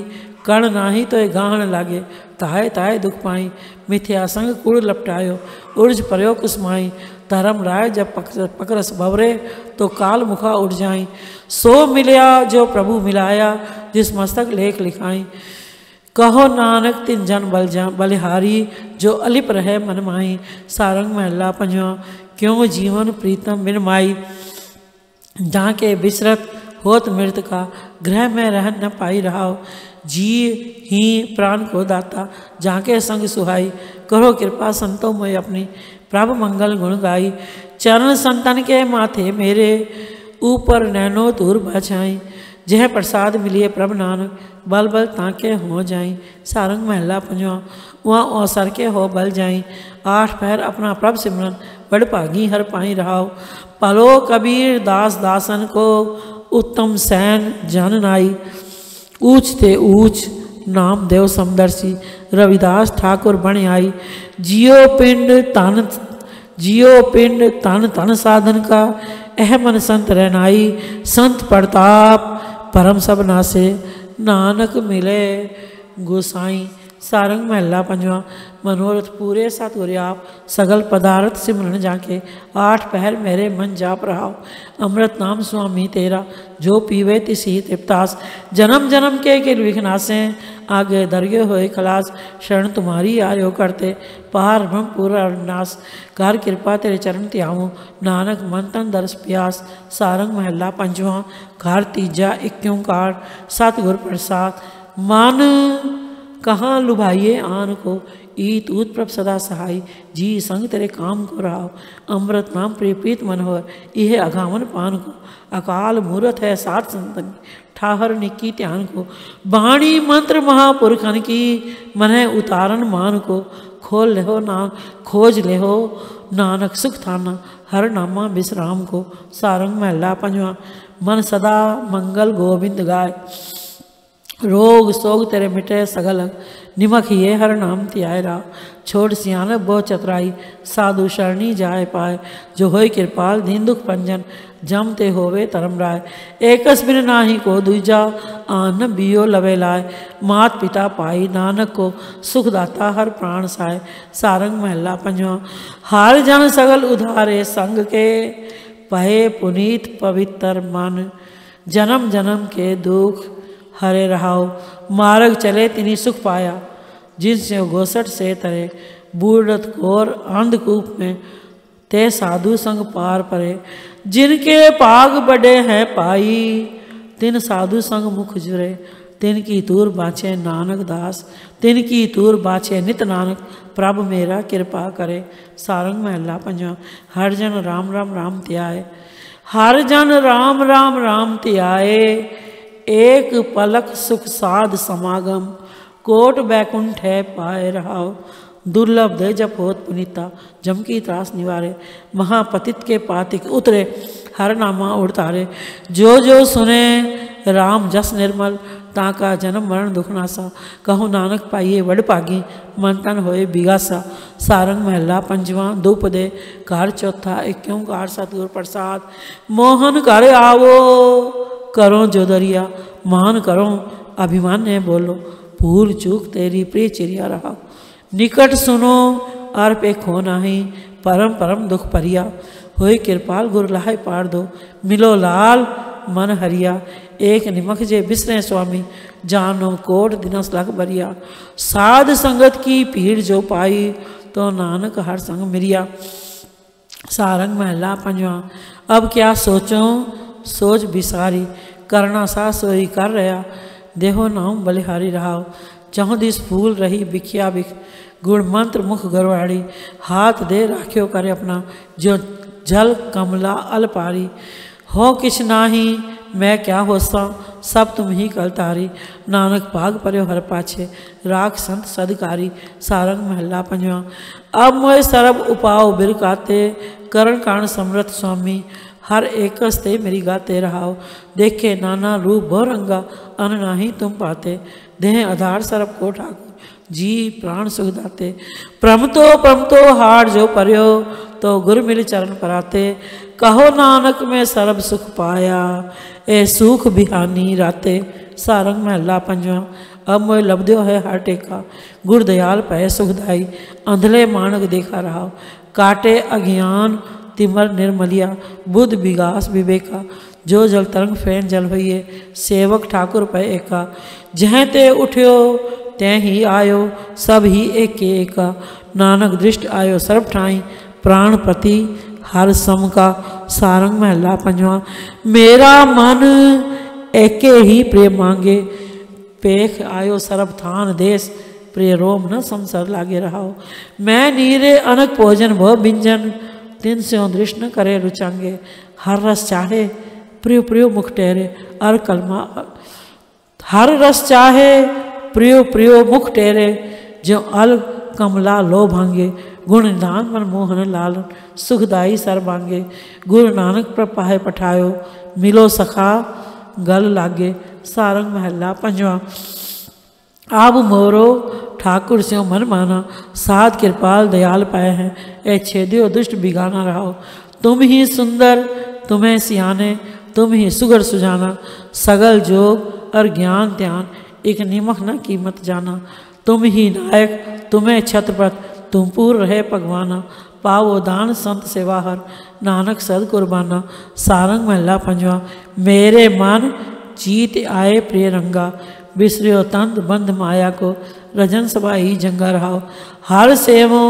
कण नाही तो गाहण लागे ताए ताए दुख पाई मिथ्या संग कुड़ लपटायो, उर्ज पर्यो कुसमाई धर्म राय जब पकरस भवरे तो काल मुखा उठ जाई सो मिलया जो प्रभु मिलाया, जिस मस्तक लेख लिखाई कहो नानक तिन जन बल जा, बलिहारी, जो अलिप रहे मन माही, सारंग महला पंजवा, क्यों जीवन प्रीतम बिन माई जहाँ के विसरत होत मृत का ग्रह में रह न पाई रहा जी ही प्राण को दाता, जाके संग सुहाई। करो कृपा संतों में अपनी, प्रभ मंगल गुण गाई। चरण संतन के माथे मेरे, ऊपर नैनो दूर बछाई। जह प्रसाद मिलिए प्रभ नानक, बल बल ताके हो जाई। सारंग महला पंजवा वहाँ अवसर के हो बल जाई। आठ पैर अपना प्रभ सिमरन, बड़ भागी हर पाई रहाओ। पलो कबीर दास दासन को उत्तम सैन जन नाई। ऊंच ते ऊंच नाम देव समदर्शी रविदास ठाकुर बण आई। जियो पिंड तन, जियो पिंड तन तन साधन का अहमन संत रहनाई संत प्रताप, परम सब नासे, नानक मिले, गोसाई। सारंग महला पंजवा। मनोरथ पूरे सतगुर आप। सगल पदार्थ सिमरन जाके। आठ पहर मेरे मन जाप रहा अमृत नाम स्वामी तेरा। जो पीवे तिसी तिप्तास। जन्म जन्म के किल विघनासे। आगे दर्गे होए खलास। शरण तुम्हारी आयो करते। पार ब्रह्म पूरा नाश कार कृपा तेरे चरण त्याऊँ। नानक मन तन दरस प्यास। सारंग महला पंजवा। घर तीजा इक्यों कार सतगुर प्रसाद। मन कहाँ लुभाइए आन को? ईत ऊत प्रभ सदा सहाय। जी संग तेरे काम को रहा अमृत नाम प्रिय प्रीत मनोहर यह अघावन पान को। अकाल मूर्त है सात संतन। ठाहर निकी त्यान को। बाणी मंत्र महापुरखन की मन उतारन मान को। खोल ले हो ना खोज ले हो नानक सुख थाना। हर नामा विश्राम को। सारंग महला पंजवा। मन सदा मंगल गोविंद गाय। रोग सोग तेरे मिटे सगल। निमख ये हर नाम त्यायरा छोड़ सियान बो चतराई, साधु शरणी जाय पाए। जो हो कृपाल दीन दुख पंजन, जम ते होवे धर्म राय। एकस बिन नाही को दूजा, आन बियो लवे लाए। मात पिता पाई नानक को सुख दाता हर प्राण साय सारंग महला पंजवा। हार जन सगल उधारे संग के। पहे पुनीत पवित्र मन। जन्म जन्म के दुख हरे रहाओ। मार्ग चले तिनी सुख पाया। जिनसे गोसठ से तरे। बूढ़ घोर अंधकूप में। ते साधु संग पार परे। जिनके पाग बड़े हैं पाई। तिन साधु संग मुख जुरे। तिन की तूर बाछे नानक दास। तिन की तूर बाछे नित नानक। प्रभ मेरा कृपा करे। सारंग महला पंजा हर जन राम राम राम त्याए। हर जन राम राम राम त्याए। एक पलक सुख साध समागम। कोट बैकुंठ है पाए रहाओ दुर्लभ दे जप होत पुनीता जमकी त्रास निवारे। महापतित के पातिक उतरे, हर नामा उड़तारे जो जो सुने, राम जस निर्मल, ताका जन्म मरण दुख नासा। कहो नानक पाइए वड पागी, मन तन होए बिगासा। सारंग महला पंजवा, धूप दे। कार चौथा, इक्यों कार सतगुर प्रसाद। मोहन कर आवो। करो जो दरिया, मान करो, अभिमान ने बोलो, भूल चूक तेरी प्रिय चिड़िया रहा। निकट सुनो, आर पे खो नाही, परम परम दुख परिया होए कृपाल गुर लाहे पार दो, मिलो लाल मन हरिया। एक निमख जे बिसरे स्वामी, जानो कोट दिनस लख बरिया। साध संगत की भीड़ जो पाई तो नानक हर संग मिरिया। सारंग महला पंजवा। अब क्या सोचो? सोच बिसारी, करना सा सोई कर रहा। देहो नाम बलिहारी रहाओ। चौं दिस फूल रही बिखिया बिख, गुण मंत्र मुख गरवाड़ी हाथ दे राख्यो करे अपना, जो जल कमला अलपारी हो किछ नाही, मैं क्या होसा, सब तुम ही कल तारी। नानक पाग पर्यो हर पाछे, राख संत सदकारी, सारंग महला पंजवा। अब मोय सरब उपाव बिरकाते, करण काण समृत स्वामी। हर एकस ते मेरी गाते रहाओ। देखे नाना रूप बहुरंगा अन नाही तुम पाते। देह आधार सरब को ठाकुर, जी प्राण सुख दाते। प्रमतो प्रमतो हार जो पर्यो तो गुर मिल चरण पराते। कहो नानक में सरब सुख पाया, ए सुख बिहानी राते। सारंग महला पंजवा, अब मोह लभद्यो है हर टेका। गुर दयाल पै सुखदाई अंधले मानक देखा रहा काटे अज्ञान तिमर निर्मलिया, बुद्ध विगास विवेका, जो जल तरंग फ़ैन जल भइए सेवक ठाकुर पै एका। जह ते उठ्यो, तै ही आयो, सब ही एक एका। नानक दृष्ट आयो सर्व ठाई, प्राण प्रति हर सम का सारंग महला पंजवा। मेरा मन एके ही प्रिय मांगे, पेख आयो सर्व थान देश, प्रिय रोम न संसर लागे रहाओ। मैं नीरे अनक भोजन भो बिंजन तिन से दृष्ट न करे, रुचांगे। हर रस चाहे, प्रियो प्रियो मुख ठहरे अर कलमा, हर रस चाहे, प्रियो प्रियो मुख टेरे। जो अल कमला लो भांगे गुण निधान मन मोहन लाल, सुखदाई सर बांगे। गुरु नानक पर पाहे पठायो। मिलो सखा, गल लागे। सारंग महला पंजवा। आब मोरो ठाकुर से मन माना, साध कृपाल दयाल पाए हैं ए छेदियो दुष्ट बिगाना रहो। तुम ही सुंदर, तुम्हें सियाने, तुम ही सुगर सुजाना, सगल जोग और ज्ञान ध्यान, एक निमख न कीमत जाना। तुम ही नायक, तुम्हें छत्रपत, तुम पूर रहे भगवाना। पावो दान संत सेवाहर, नानक सद कुर्बाना। सारंग महला पंजवा, मेरे मन जीत आए प्रिय रंगा। बिसरियो तंत बंध माया को। रजन सभा ही जंगा रहाओ। हर सेवो,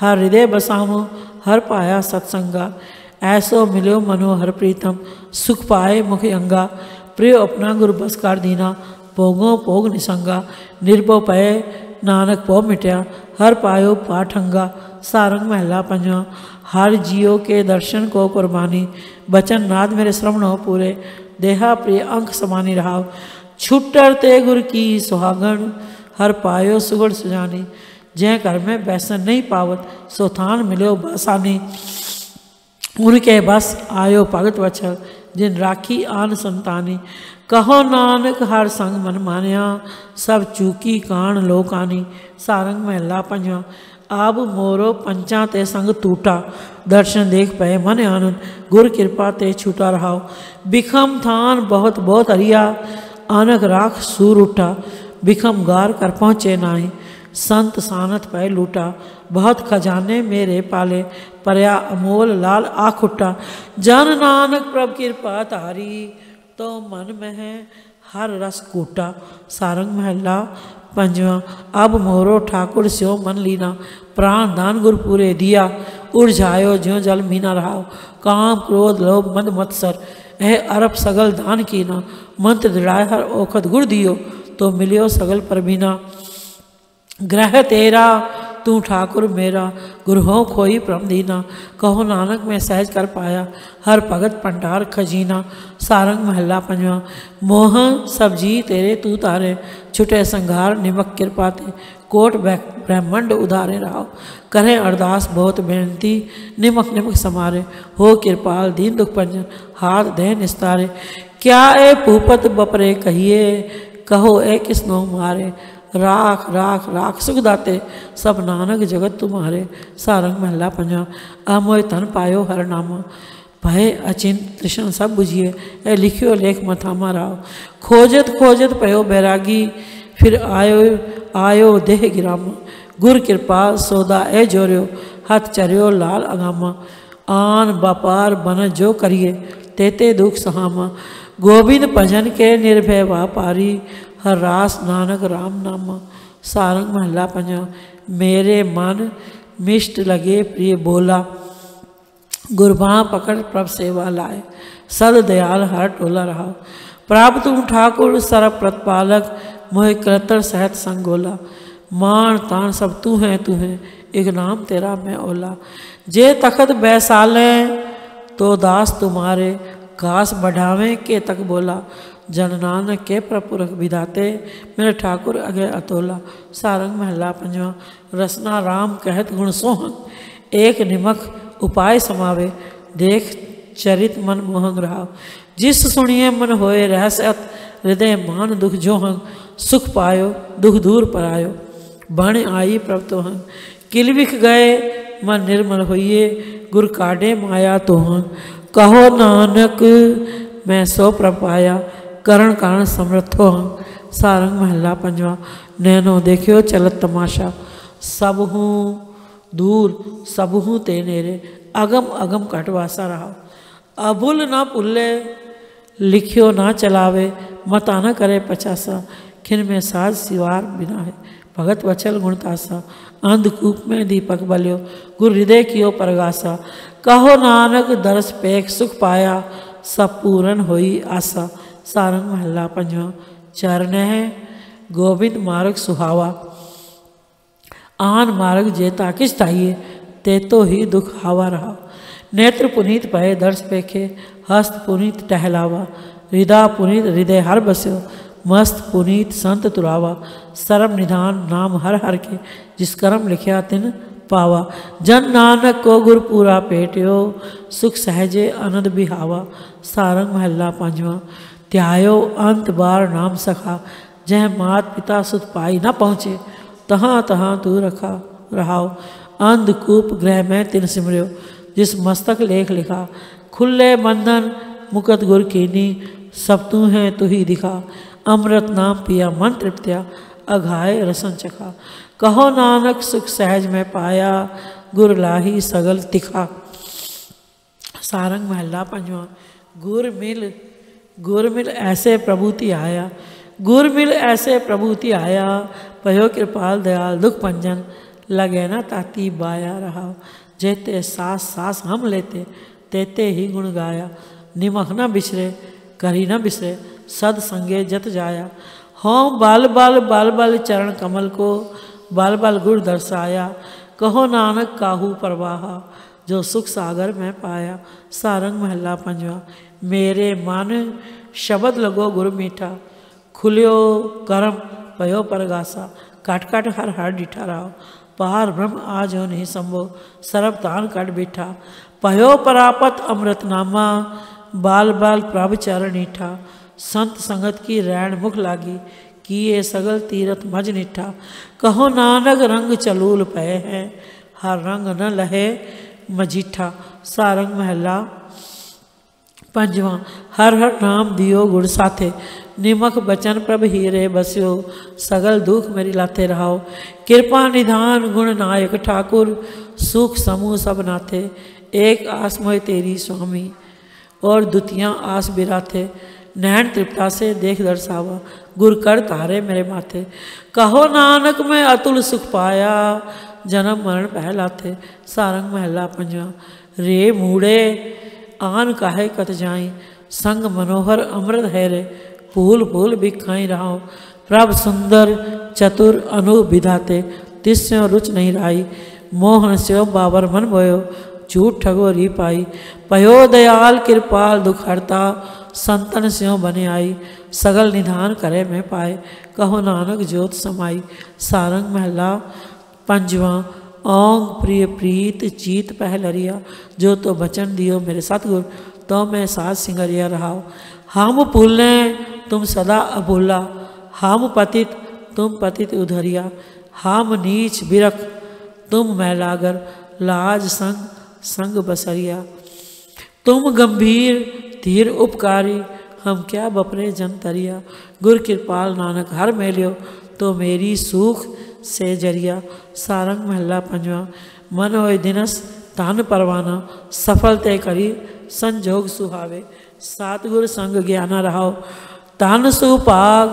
हर हृदय बसावो, हर पाया सत्संगा। ऐसो मिलो मनो हर प्रीतम, सुख पाए मुख अंगा। प्रिय अपना गुरु बस कर दीना, भोगो भोग निसंगा। निर्भो पय नानक पो मिटया, हर पायो पाठंगा सारंग महला पंजवा, हर जियो के दर्शन को कुर्बानी। बचन नाद मेरे श्रवण हो पूरे, देहा प्रिय अंक समानी रहाओ। छुटर ते गुर की सुहागण, हर पायो सुगण सुजानी। जय घर में बैसन नहीं पावत सोथान मिलो बसानी। उन उनके बस आयो भगत वचल जिन राखी आन संतानी। कहो नानक, हर संग मन मानिया, सब चूकी कान लोकानी। सारंग महला पंजा आब मोरो पंचा ते संग टूटा दर्शन देख पे मन आनंद, गुर कृपा ते छूटा रहाओ। बिखम थान बहुत बहुत हरिया। आनक राख सूर उठा, बिखम गार कर पहुँचे नाए संत सानत पै लूटा, बहुत खजाने मेरे पाले, परया अमोल लाल आख उठा। जन नानक प्रभ कृपा तारी तो मन में है हर रस कूटा। सारंग महला पंजवा, अब मोरो ठाकुर स्यो मन लीना। प्राण दान गुरपुरे दिया, उड़ जायो ज्यो जल मीना रहाओ। काम, क्रोध, लोभ, मंद मत्सर। ऐ अरब सगल दान कीना, मंत्र दृढ़ाय हर ओखत गुर दियो तो मिलियो सगल पर बिना ग्रह तेरा, तू ठाकुर मेरा, गुरुहों खोई प्रम दीना। कहो नानक मैं सहज कर पाया, हर भगत पंडार खजीना। सारंग महला पंजवा मोह सब जी तेरे तू तारे, छुटे संघार निमक कृपा ते। कोट ब्रह्मंड उधारे रहो। करे अरदास, बहुत बेनती, निमक निमक समारे। हो कृपाल, दीन दुख पंजन हाथ दे निस्तारे। क्या ए भूपत बपरे कहिए, कहो ए किसनो मारे। राख राख राख, सुख दाते, सब नानक जगत तुम्हारे। सारंग महला पंजा, अमोय तन पायो हर नामा। भय अचिंत तृष्ण सब बुझिए, ए लिखियो लेख मथामा राव खोजत खोजत पयो बैरागी। फिर आयो आयो देह गिरामा। गुर कृपा सौदा ए जोरियो, हथ चरियो लाल अगामा। आन बापार बन जो करिए, तेते दुख सहामा। गोविंद भजन के निर्भय वापारी हर रास नानक राम नामा। सारंग महला पंजा, मेरे मन मिष्ट लगे प्रिय बोला। गुरबाँ पकड़ प्रभ सेवा लाए, सद दयाल हर टोला रहा। प्राप्त ठाकुर सरब प्रतिपालक मोह करतर सहत संग संगोला मान तान सब तू है तू है, एक नाम तेरा मैं ओला जे तखत बैसाले तो दास तुम्हारे घास बढ़ावे के तक बोला। जन नानक के प्रपुरख विधाते, मेरे ठाकुर अगे अतोला। सारंग महला पंजवा, रसना राम कहत गुण सोहन, एक निमक उपाय समावे। देख चरित मन मोहंग रहा जिस सुनिए मन होए रहसत हृदय मान दुख जोहंग सुख पायो, दुख दूर पर आयो बण आई प्रभ तोहन। किलविख गए, मन निर्मल होइए। गुर काडे माया तोहन। कहो नानक, मैं सो प्रभ पाया। करण कारण समर्थो हूँ सारंग महला पंजवा। नैनो देखियो, चलत तमाशा। सब हूँ दूर, सब हूँ ते नेरे। अगम अगम कटवासा रहा। अभुल ना पुल्ले लिखियो ना चलावे। मता न करे पचासा। खिन में साज सिवार बिना है। भगत वचल गुणतासा अंधकूप में दीपक बल्यो, गुरु हृदय कियो परगासा। कहो नानक, दरस पेख सुख पाया, सब पूरन होई आशा। सारंग महला पंजवा, चरण है, गोविंद मार्ग सुहावा। आन मार्ग जेता किस ताइए ते तो ही दुख हावा रहा। नेत्र पुनीत पहे दर्श पेखे, हस्त पुनीत टहलावा। हृदय पुनीत हृदय हर बस्यो। मस्त, पुनीत, संत तुरावा, सरम निधान, नाम हर हर के, जिस कर्म लिखया तिन पावा। जन नानक को गुर पूरा पेटियो, सुख सहजे आनंद बिहावा। सारंग महला पांचवा, त्यायो अंत बार नाम सखा। जह मात पिता सुत पाई न पहुँचे, तहाँ तहाँ तू रखा रहाओ। अंधकूप ग्रह में तिन सिमरियो, जिस मस्तक लेख लिखा। खुले बंधन मुकत गुर कीनी, सब तू है तू ही दिखा। अमृत नाम पिया मन तृप्त्या अघाय रसन चखा। कहो नानक, सुख सहज में पाया, गुर लाही सगल तिखा। सारंग महला पंजवा, गुर मिल गुर मिल ऐसे प्रभुति आया। गुर मिल ऐसे प्रभुति आया, पयो कृपाल दयाल दुख पंजन, लगे ना ताती बाया रहा। जेते सास सास हम लेते, तेते ही गुण गाया। निमख न बिछरे करी न बिसरे सद संगे जत जाया। हों बाल बाल बाल बाल चरण कमल को बाल बाल गुड़ दर्शाया। कहो नानक काहू परवाहा, जो सुख सागर में पाया। सारंग महला पंजवा, मेरे मन शब्द लगो गुरु मीठा। खुलियो करम पयो परगासा काट काट हर हर डिठा रहो। पार ब्रह्म आज हो नहीं संभव सरब तान काट बिठा। पयो परापत अमृतनामा, बाल बाल प्रभ चरण ईठा। संत संगत की रैण मुख लागी, किए सगल तीरथ मज निठा। कहो, नानक रंग चलूल पै है, हर रंग न लहे मजीठा। सारंग महला पंजवा, हर हर नाम दियो गुड़ साथे। निमक बचन प्रभ हीरे बस्यो, सगल दुख मेरी लाते रहो कृपा निधान गुण नायक ठाकुर, सुख समूह सब नाथे। एक आस मोह तेरी स्वामी, और द्वितिया आस बिराथे। नैन तृप्ता से देख दर्शावा, गुर कर तारे मेरे माथे। कहो नानक, में अतुल सुख पाया, जन्म मरण पहला थे सारंग महला पंजवा रे मूड़े आन काहे कत जाई, संग मनोहर अमृत है रे फूल फूल बिखाई रहा प्रभ सुंदर, चतुर अनु विधाते तिस्यो रुच नहीं राई। मोहन स्यो बाबर मन भयो झूठ ठगो री पाई। पयो दयाल कृपाल दुख हरता संतन स्यो बने आई, सगल निधान करे में पाए, कहो नानक ज्योत समाई। सारंग महला, पंजवा, ओंग प्रिय प्रीत चीत पहलरिया, जो तो बचन दियो मेरे सतगुर तो मैं साथ सिंगरिया रहाओ। हम भूलें तुम सदा अभूला हम पतित, तुम पतित उधरिया। हम नीच बिरख, तुम मैलागर, लाज संग संग बसरिया। तुम गंभीर धीर उपकारी, हम क्या बपरे जन तरिया गुर कृपाल नानक, हर मेलियो तो मेरी सूख से ज़रिया, सारंग महला पंजवा। मन हो दिनस तान परवाना, सफल तय करी, संजोग सुहावे। सतगुर संग ज्ञाना रहाओ। तान सुपाग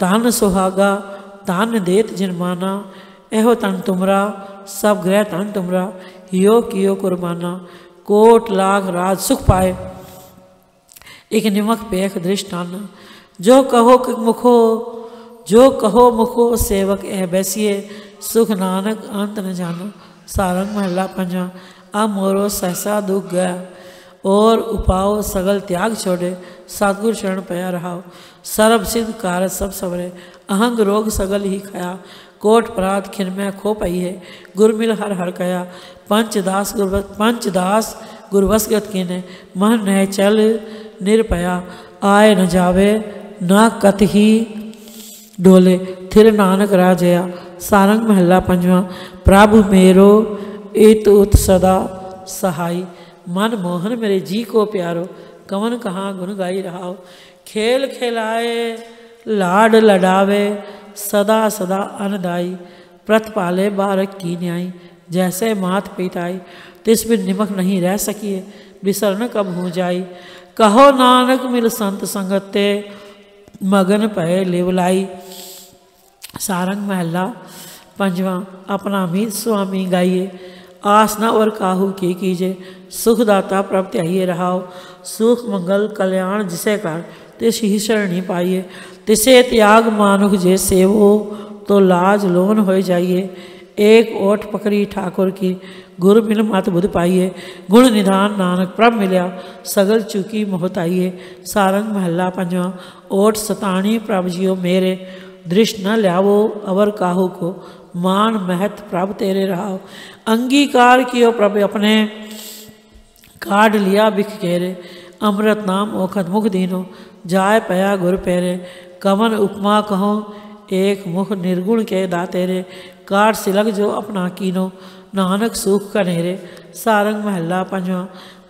तान सुहागा तान देत जिनमाना एहो तन तुमरा, सब ग्रह तन तुमरा। यो कियो कुर्बाना। कोट लाख राज सुख पाए। एक निमक पेख दृष्टान जो कहो कि मुखो, जो कहो मुखो सेवक ए बैसिए, सुख नानक अंत न जानो। सारंग महला पंजा, अब मोरो सहसा दुख गया। और उपाओ सगल त्याग छोड़े, सतगुर शरण पया रहा सर्व सिद्ध कारत सब सवरे, अहंग रोग सगल ही खया। कोट परात खिन खो पई है, गुरमिल हर हर कया। पंचदास गुरव पंचदास गुरवसगत किने मन न चल निरपया आए न जावे न कत ही डोले थिर नानक राजया सारंग महला पंजवा प्रभु मेरो इत उत सदा सहाई मन मोहन मेरे जी को प्यारो कवन कहाँ गुन गाई रहा खेल खेलाए लाड लडावे सदा सदा अनदाई प्रतपाले बारक की न्याई जैसे मात पिताई तिस बिन निमक नहीं रह सकिए बिसरन कब हो जाई कहो नानक मिल संत संगते, मगन पै लेवलाई सारंग महला, पंजवा, अपना मीत स्वामी गाइए। आस और काहू की कीजिए सुखदाता प्राप्त आइए रहाओ। सुख, मंगल, कल्याण जिसे कर, तिस ही शरणी पाइए। तिसे त्याग मानुख जे सेवो तो लाज लोन हो जाइए। एक ओठ पकड़ी ठाकुर की गुरु मिल मत बुध पाइए, गुण निधान नानक प्रभ मिलिया, सगल चुकी मोहत सारंग महला पंजवा, ओठ सताणी प्रभ जियो मेरे, दृष्ट न ल्यावो अवर काहू को, मान महत प्रभ तेरे रहा अंगीकार कियो प्रभ अपने, काढ़ लिया बिख केरे अमृत नाम ओखत मुख दीनो, जाय पया गुर पेरे कवन उपमा कहो, एक मुख निर्गुण के दातेरे काट सिलक जो अपना कीनो नानक सुख कनेरे सारंग महला पंजवा।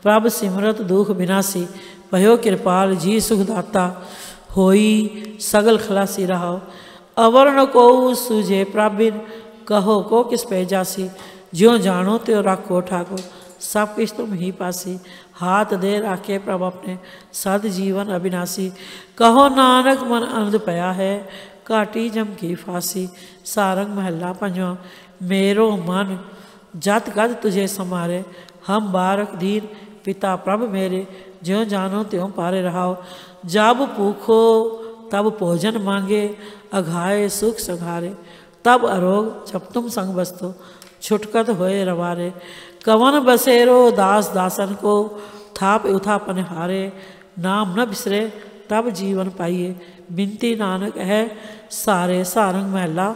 प्रभ सिमरत दुख विनाशी भयो कृपाल जी सुखदाता। होई सगल खलासी रहा अवर्ण को सूझे प्राबिन, कहो को किस पे जासी। ज्यो जानो त्यो राखो ठाको सब किस तुम ही पासी। हाथ दे राखे प्रभ अपने सद जीवन अविनाशी। कहो नानक मन आनंद पया है, काटी जम की फांसी। सारंग महला पंजवा, मेरो मन जत गद तुझे समारे हम बारक दीन पिता प्रभ मेरे, ज्यो जानो त्यों पारे रहाओ। जब भूखो, तब भोजन मांगे, अघाए सुख सघारे तब अरोग जब तुम संग बस्तो, छुटकत होए रवारे। कवन बसेरो दास दासन को, थाप उथापन हारे। नाम न बिसरे, तब जीवन पाइए। बिनती नानक है, सारे सारंग महला।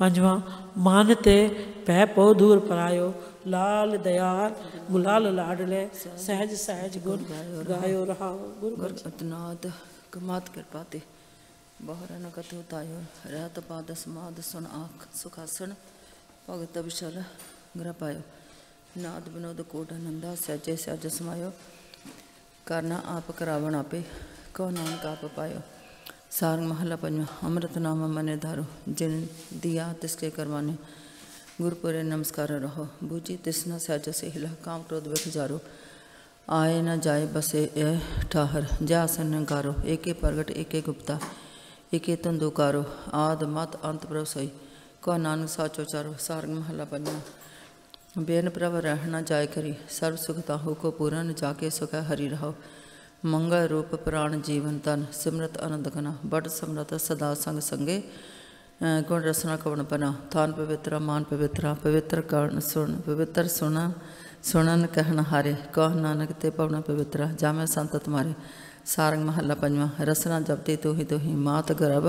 पंजवा, मानते भय पौधूर परायो लाल दयाल गुलाल लाडले सहज सहज गुण गायो रहा गुर अतनाद कमात कर पाते बहुरा नकत उतायो रहत पाद समाद सुन आँख सुखासन भगत विशल ग्रह पायो नाद विनोद कोट आनंदा सहजे सहज समायो करना आप करावण आपे कौ नानक आप पायो। सारंग महला पंजवा अमृत नाम मने धारो जिन दिया तिसके करवाने। गुरुपुर नमस्कार रहो। बूझी तिसना सहज से हिला काम क्रोध व्यथ जारो। आए न जाए बसे ए ठाहर। जा आसन गारो। एके प्रगट, एके गुप्ता। एके तंदु कारो आद मत अंत प्रभ सोई को नानक साचो चारो। सारंग महला बनिया। बेन प्रभ रहना जाय करी। सर्व सुखता हो को पूरन जाके सुख हरि रहो। मंगल रूप प्राण जीवन तन। सिमरत आनंद कना बट समरत सदा संग संगे। गुण रसना कवन बना थान पवित्र मान पवित्र पवित्र करण सुन पवित्र सुना सुनन कहन हारे कह नानक ते पवन पवित्र जामे संत तुम्हारे सारंग महला पंजा रसना जपती तू ही तू ही मात गर्भ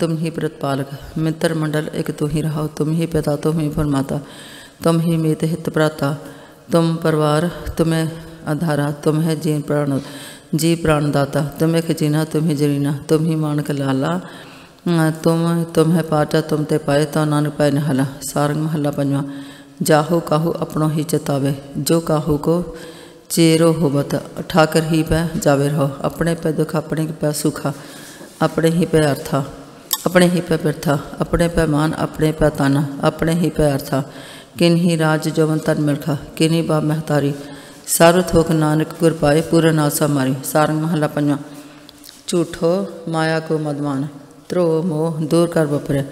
तुम ही प्रतपालक मित्र मंडल एक तू ही रहो तुम ही पिता तुम ही फुरमाता तुम ही मीत हित प्राता तुम परिवार तुम्हें आधारा तुम्हें जीन प्राण जी प्राणदाता तुम्हें खजीना तुम्हें तुम ही जरीना तुम ही मानक लाला तुम तुम है पाचा तुम ते पाए तो नानक पाए नहला सारंग महला पंजवा जाहु काहू अपनों ही चतावे जो काहू को चेरो होवत, ठाकर ही पै जावे रहो। अपने पे दुख, अपने पै सुखा, अपने ही पे अर्था। अपने ही पे बिरथा अपने पे मान, अपने पे ताना, अपने ही पे अर्था। किन ही राज जवन तन मिलखा, किन्हीं बा महतारी सारु थोक नानक गुर पाए पूरन आसा मारी। सारंग महला पंजा झूठो माया को मदमान त्रो मोह दूर कर बपरे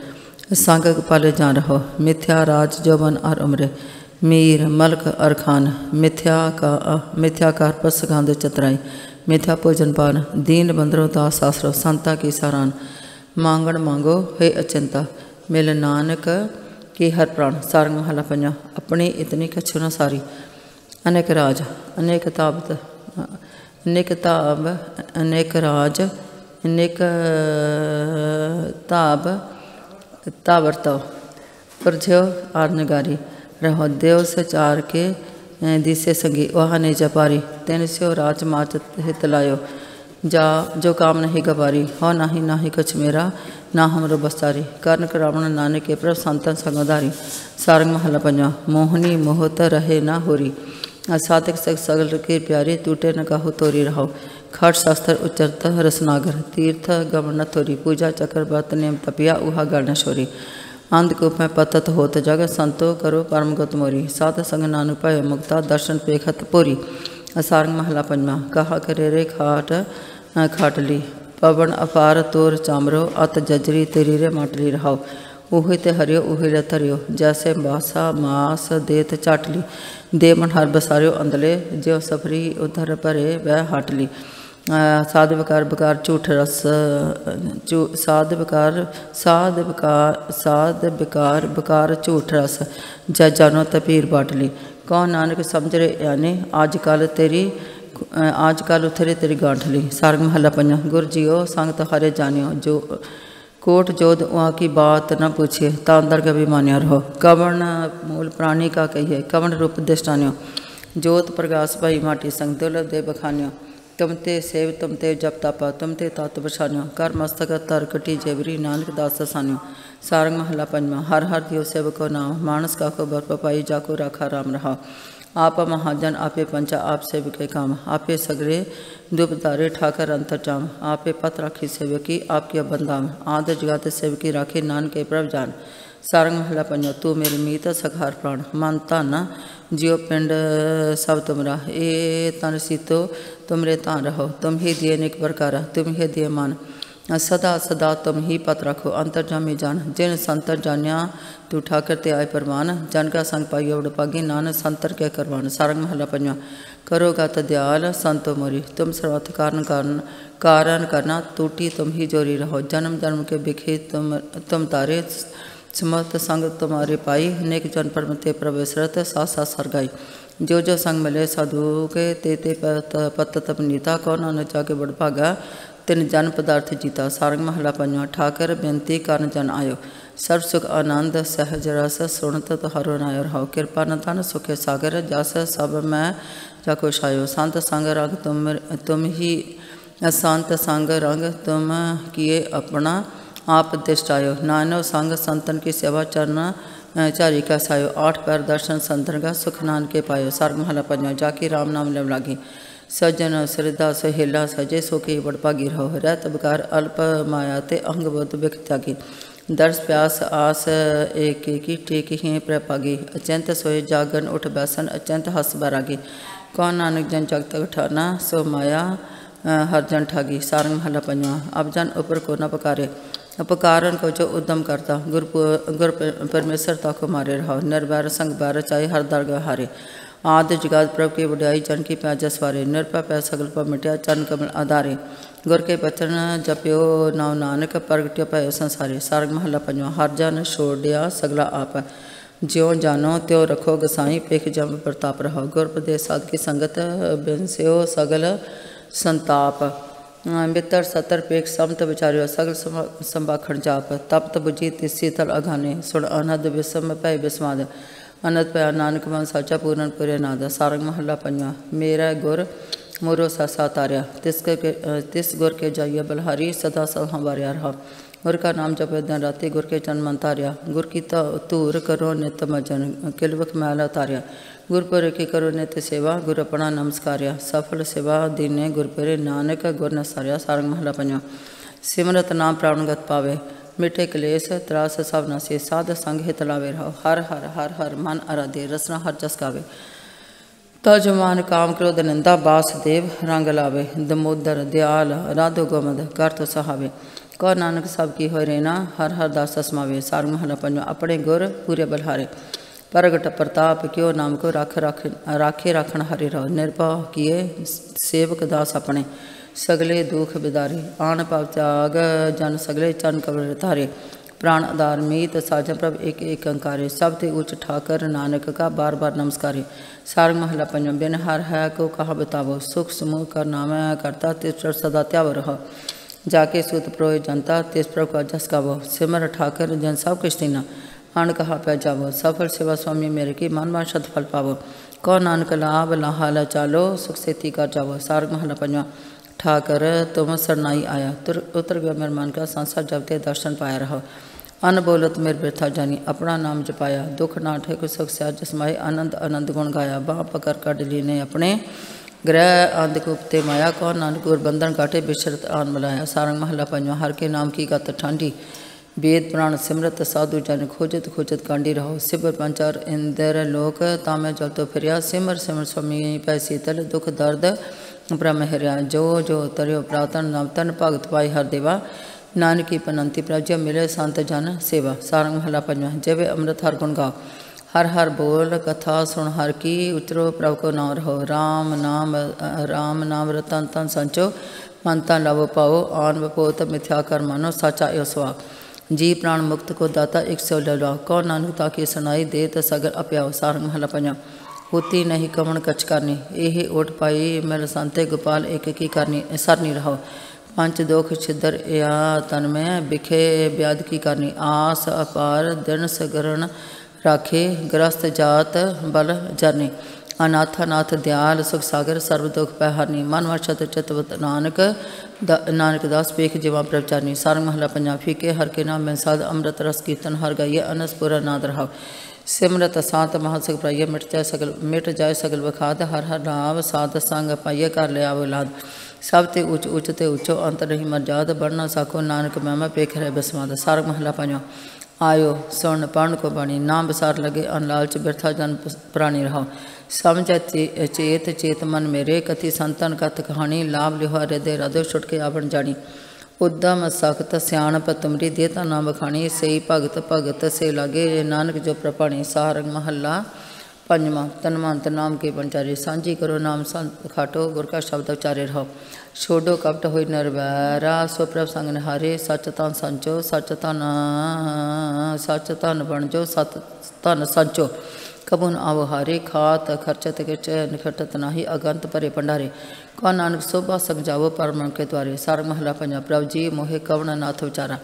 संग पाले जा रहो मिथ्या राज जवन और उमरे मीर मलक और खान मिथ्या का मिथ्याकार पर सगांध चतराई मिथ्या भोजन पान दीन बंदरों दास आसरो संता की सारान मांगण मांगो हे अचिंता मिल नानक की हर प्राण सारंग महला पंजा अपनी इतनी कछु न सारी अनेक राज अनेक ताबत अनेक ताब अनेक राज अनेक ताब, ताबरतव। प्रज्यो आर्नगारी रहो, देव सचार के दिसे संगी। वह ने जपारी। तेन स्यो राज माच हित लायो। जा, जो काम नहीं गवारी। हो नाही नाही कछ मेरा। ना हमरो बस्तारी कर्ण करावण नानक के प्रभ संतन संगधारी सारंग महला पंजा मोहनी मोहत रहे ना होरी। साधक सग सगल के प्यारे। टूटे न कहो तोरी रहो। खट शास्त्र उच्चरत रसनागर, तीर्थ, गमन, थोरी पूजा, चक्र, व्रत नेम तपिया, उहा गण शोरी अंधकूप में पतत होत जग, संतो करो परम गत मोरी। साध संग नानु पाय मुक्ता, दर्शन पेखत पोरी। सारंग महला पंजवा कहा करे रे खाट खाटली। पवन अपार तोर चामरो, अत जजरी तेरी रे माटली रहाओ। उहे ते हरियो, उहे रे तरियो। जैसे मासा मास देत चाटली। दे मन हर बसारियो अंदले जो सफरी उधर परे वह हाटली। साध विकार विकार, झूठ, रस चू साध विकार साध विकार साध विकार विकार, झूठ, रस जय जानो तपीर बाटली। कौन नानक समझ रे यानी आज कल तेरी आज कल उथरे तेरी गांठली। सारंग महला पंजा गुर जियो, संगत हरे जानियो। जो, कोट जोध वहाँ की बात न पूछे तांदर का भी मान्या रहो। कवण मूल प्राणी का कहिए? कवण रूप दृष्टान्यो जोत प्रकाश भाई माटी, संग दुर्लभ दे बखान्यो। तुम ते सेव तुम ते जप तापा तुम ते तात बछान्यो कर मस्तक तर कटी जेवरी, नानक दास सान्यो। सारंग महला पंजवा हर हर दियो सेवको नाम। मानस का को बर पपाई, जाको राखा राम रहा। आप महाजन, आपे पंचा, आप सेवके काम। आपे सगरे दुप तारे ठाकर अंतरजाम। आपे पत राखी सेवकी आपकी बंदाम आद जगाते सेवकी राखी नान के प्रभ जान। सारंग महला पंजा तू मेरे मीत सखार प्राण। मन तन जियो पिंड सब तुमरा। ए तन सीतो तुमरे तान रहो, तुम ही दिए निक प्रकार, तुम ही दिए मान। सदा सदा तुम ही पत रखो अंतर जामी जान। जिन संतर जान्या, तू ठाकर ते आए परमान जन का संग पाइयो उड़ पागी नान संतर के करवान। सारंग महला पंजा करोगा दयाल संतो मोरी। तुम सर्वथ कारण कारण कारण करना टूटी तुम ही जोरी रहो। जन्म जन्म के बिखे तुम तुम तारे समर्थ संग तुम्हारे पाई। नेक जन परम ते प्रवेशरत सा सा सरगाई। जो जो संग मिले साधु के, ते ते पत तप नीता को जा जाके बड़ भागा, तिन जन पदार्थ जीता। सारंग महला पंजा ठाकर बेनती करन जन आयो। सर्व सुख आनंद, सहज रस सुनत हरो नायो। रहो कृपा न धन, सुखे सागर, जस सब मैं जाको आयो। संत संग रंग तुम तुम ही संत संग रंग तुम किए अपना आप दिष्टायो नानो संग संतन की सेवा चरना चारी का सायो आठ पैर दर्शन संतन का सुख नान के पायो, सार्ग महला पंजवा, जाकी राम नाम लेव लागी। सज्जन, श्रद्धा, सहेला, सजे सोके बड़पागी रहो रहत बकार अल्प माया ते अंग बुद्ध बिख त्यागी। दर्श, प्यास, आस, एक की टेक ही प्रपागी अत्यंत सोए जागन, उठ, बैसन, अचंत हस बरागी। कौन नानक जन जगत उठाना सो माया हर जन ठागी। सारंग महला पंजवा, अब जन ऊपर को न पकारे। अपकारन को जो उद्यम करता, गुर गुर परमेश्वर ता को मारे रहो निर्भर संग बैर चाहे हर दरग हारे। आदि जगात प्रभ की बुढ़ाई, जन की प्याज सवारे निरपा पै सगल पर मिट्या, चरण कमल आधारे गुर के बचन जप्यो, नाव नानक प्रगट्यो पै संसारे। सारग महला पंजवा, हर जन छोड़िया सगला आप। ज्यो जानो त्यो रखो गसाई, पिख जम प्रताप रहो। गुर प्रदेश साध की संगत, बिनस्यो सगल संताप। मित्र सतर पेख समत विचार्यो सगल संभाखण जाप तप्त बुझी शीतल अघाने सुण अनद विषम, पै, विस्माद। अनद पै, नानक मन साचा पूरन पुरे नाद। सारंग महला पंजवा मेरा गुर, मोरो सासा तार्या। तिस के तिस गुर के जाइए बलहारी, सदा सब हमारे रहा गुर का नाम जप दिन राति, गुर के जन्म तार्या। गुर की तूर करो नित मजन किलवक मैला तार्या। गुरपुर की करो नित्य सेवा, गुर अपना नमस्कार्या सफल सेवा दीने गुरपुरे नानक गुर नसार्या सारंग महला पंजवा सिमरत नाम प्राणगत पावे। मिठे कलेश, त्रास, सब नसे। साध संग हित लावे रहो। हर हर हर हर मन आराधे रसना हर जस गावे। तजमान काम क्रोध निंदा बासदेव रंग लावे। दमोदर, दयाल, राधो गोमद कर तो सहावे। कौ नानक सब की हो रेना। हर हर दास समावे। सारंग महला पंजवा अपने गुर पूरे बलहारे। प्रगट प्रताप क्यों नाम को रख रख राखे रखन हरे रहो निर्भव किए सेवक दास अपने सगले दुख बिदारे आन पाव त्याग जन सगले चन कबर तारे प्राण आधार मीत साजन प्रभ एक एक अंकारे सब ते उच्च ठाकर नानक का बार बार नमस्कारे सारंग महला पंजम बिन हर है को कहा बतावो सुख समूह कर नाम करता तिस सदा त्याव रहो जाके सुत प्रोय जनता तिस प्रभ का जस गावो सिमर ठाकर जन सब कृष्ण अण कहा पै जावो। सफल सेवा स्वामी मेरे की मन मन सद पावो। कौ नानक लाभ लाहाला चालो, सुख से ती कर जावो। सार्ग महला पंजवा, ठाकर तुम सरनाई आया। तुर उतर गया मेरे मन का संसार जबते दर्शन पाया रहो। अन बोलत मेरे वृथा जानी, अपना नाम जपाया। दुख ना ठेक सुख स्या जसमाए आनंद आनंद गुण गाया। बाह पकड़ ली ने अपने ग्रह अंध गुप्ते माया। कौन नानक गुर बंधन काटे बिशरत आन मिलाया सारंग महला पंजवा, हर के नाम की गत ठंडी। वेद पुराण, सिमरत, साधु जन खोजत खोजत कांडी रहो। सिबर पंचार, इंद्र लोक, तामे चलतो फिरिया। सिमर सिमर स्वामी पै शीतल दुख दर्द ब्रह्म हरिया जो जो तरियो प्रातन नवतन, भगत पाई हर देवा। नानकी पनंती प्रज मिले संत जन सेवा। सारंग महला पंजवा जय अमृत हर गुण गाओ हर हर बोल, कथा सुन हर की, उतरो प्रभु को नाम रहो। राम नाम राम नाम रतन तन संचो। मन तन लव पाओ आन बपोत मिथ्या कर मानो सचा यो सुहा जी प्राण मुक्त को दाता एक सौ लला कौ नानुता की सुनाई दे तो सगर सारंग महला पंजा होती नहीं कमण कच करनी। यह ओट पाई मेरे संते गोपाल एक की करनी। सरनी रहो। पंच दुख छिदर या तन में बिखे ब्याद की करनी। आस अपार दिन सगरण राखे, ग्रस्त जात बल जरनी। अनाथानाथ दयाल सुख सागर सर्व दुख पै हरनी मन वर्षत चितवत नानक दा, नानक दास पेख जीवा प्रचारनी सारंग महला पंजा फीके हर के नाम में साध अमृत रस कीर्तन हर गाइए अनसपुरा नाद रहाव सिमरत सात महासग प्राइय मिट जाए सगल मिट जाए सगल बखाद हर हर नाम साध संग पाइय कर ले आव लाद सब ते उच्च उच्च ते उच्चो अंत नहीं मर्याद बढ़ना साको नानक मैमा पेख रहे बसमाद सारंग महला पंजा आयो स्वर्ण पर्ण को बणी नाम बसार लगे अन लालच बिरथा जन प्राणी रहो समझ चेत चेत मन मेरे कति संतन कथ कहानी, लाभ लिहो हृदय हृदय छुटके आवण जानी। उद्दम सख्त सियाणप तुमरी देता नाम बखानी सही भगत भगत से लागे नानक जो प्रपाणी। सारंग महला पंजवा तनमंत नाम के पंचारी। सांझी करो नाम संत खाटो, गुर का शब्द उचारे रहो। छोडो कपट हो नरवैरा सुप्रभ संग निहारे। सच तन संचो, सच तन सच तन बन जो सत तन संचो। कबुन आवहारे खात खर्चत किच निखटत नाही अगंत परे पंडारे कौ नानक सोभा जावो पर के द्वारे। सारंग महला पंजाब प्रभ जी मोहे कवण नाथ विचारा।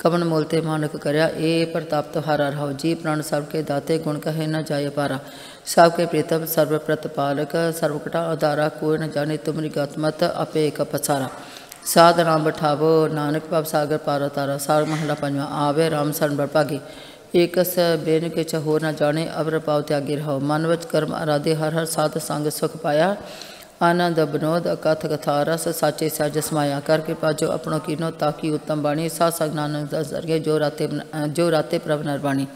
कवन मोलते मानक करया, ए प्रताप तुहारा रहो। जी प्राण सर्व के दाते गुण कहे न जाय पारा। सबके प्रीतम सर्व प्रतिपालक सर्वकटा उदारा कोय न जाने तुमरी गतमत अपे पसारा। साध राम बठावो, नानक पाप सागर पारा तारा। सार महला पंजवा आवे राम शरण बरपागी। ਏਕਸ ਬੇਨ ਕੇ ਚਹੋ ਨਾ ਜਾਣੇ, ਅਵਰ ਪਾਉ ਤਿਆਗੀ ਰਹੋ। ਮਨ ਵਿੱਚ ਕਰਮ ਅਰਾਧੇ, ਹਰ ਹਰ ਸਾਧ ਸੰਗ ਸੁਖ ਪਾਇਆ। ਆਨੰਦ ਬਨੋਦ ਅਕਥ ਕਥਾ, ਰਸ ਸਾਚੇ ਸਹਿਜ ਸਮਾਇਆ। ਕਰ ਕਿਰਪਾ ਜੋ ਆਪਣੋ ਕੀਨੋ ਤਾਕੀ ਉਤਮ ਬਾਣੀ। ਸਾ ਸਗ ਨਾਨਕ ਦਸ ਦਰਗੇ ਜੋ ਰਾਤੇ ਜੋ ਰਾਤੇ ਪ੍ਰਭ ਨਰਬਾਣੀ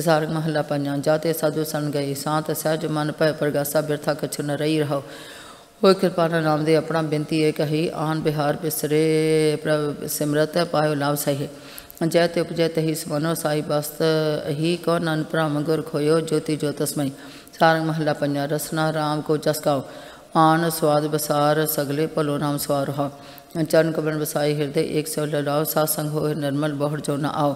ਸਾਰ ਮਹੱਲਾ ਪੰਜਾਂ ਜਾਤੇ ਸਾਧੂ ਸਨ ਗਏ। ਸਾਤ ਸਹਿਜ ਮਨ ਭੈ ਪ੍ਰਗਾਸਾ, ਬਿਰਥਾ ਕਛੁ ਨ ਰਹੀ ਰਹੋ। ਹੋਇ ਕਿਰਪਾ ਨਾਲ ਨਾਮ ਦੇ ਆਪਣਾ ਬੇਨਤੀ ਇਹ ਕਹੀ, ਆਨ ਬਿਹਾਰ ਬਿਸਰੇ ਪ੍ਰਭ ਸਿਮਰਤ, ਪਾਇਓ ਲਾਭ ਸਹੀ। जयत उपजैत ही स्वनो साई बस्त ही कौ नन भ्रम गुर खोयो ज्योति ज्योतस्मय। सारंग महला पंजा रसना राम को चसकाओ आन स्वाद बसार, सगले पलो नाम स्वार हो। चरण कमन बसाई हृदय, एक सौ लड़ाओ सासंग हो निर्मल, बहुर जो न आओ।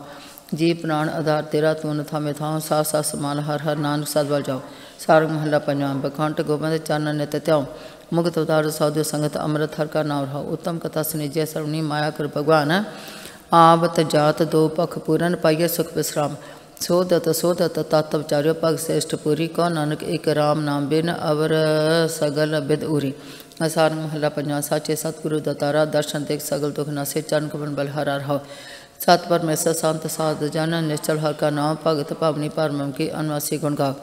जीव प्राण आधार, तेरा तू नथा में थाओ, सा सा समान हर हर नानक सदवल जाओ। सारंग महला पंजा बखंड गोबंद चरण नित त्याओ। मुक्त अवतार साधु संगत अमृत हर का नाम रहो। उत्तम कथा सुनिजय सरवणी माया कर भगवान। आवत जात दो पख पूरन पाइय सुख विश्राम। सोदत सोदत तत्व चार्यो पग श्रेष्ठ पुरी, कौ नानक एक राम नाम बिन अवर सगल बिद उरी। असार महला पंजा साचे, सतगुरु दतारा, दर्शन देख सगल दुख नसे, चरण कमन बल हर हर हो। सत परमेश्वर संत साध जन, निश्चल हर का नाम, भगत भवनी परम की अनवासी गुणगा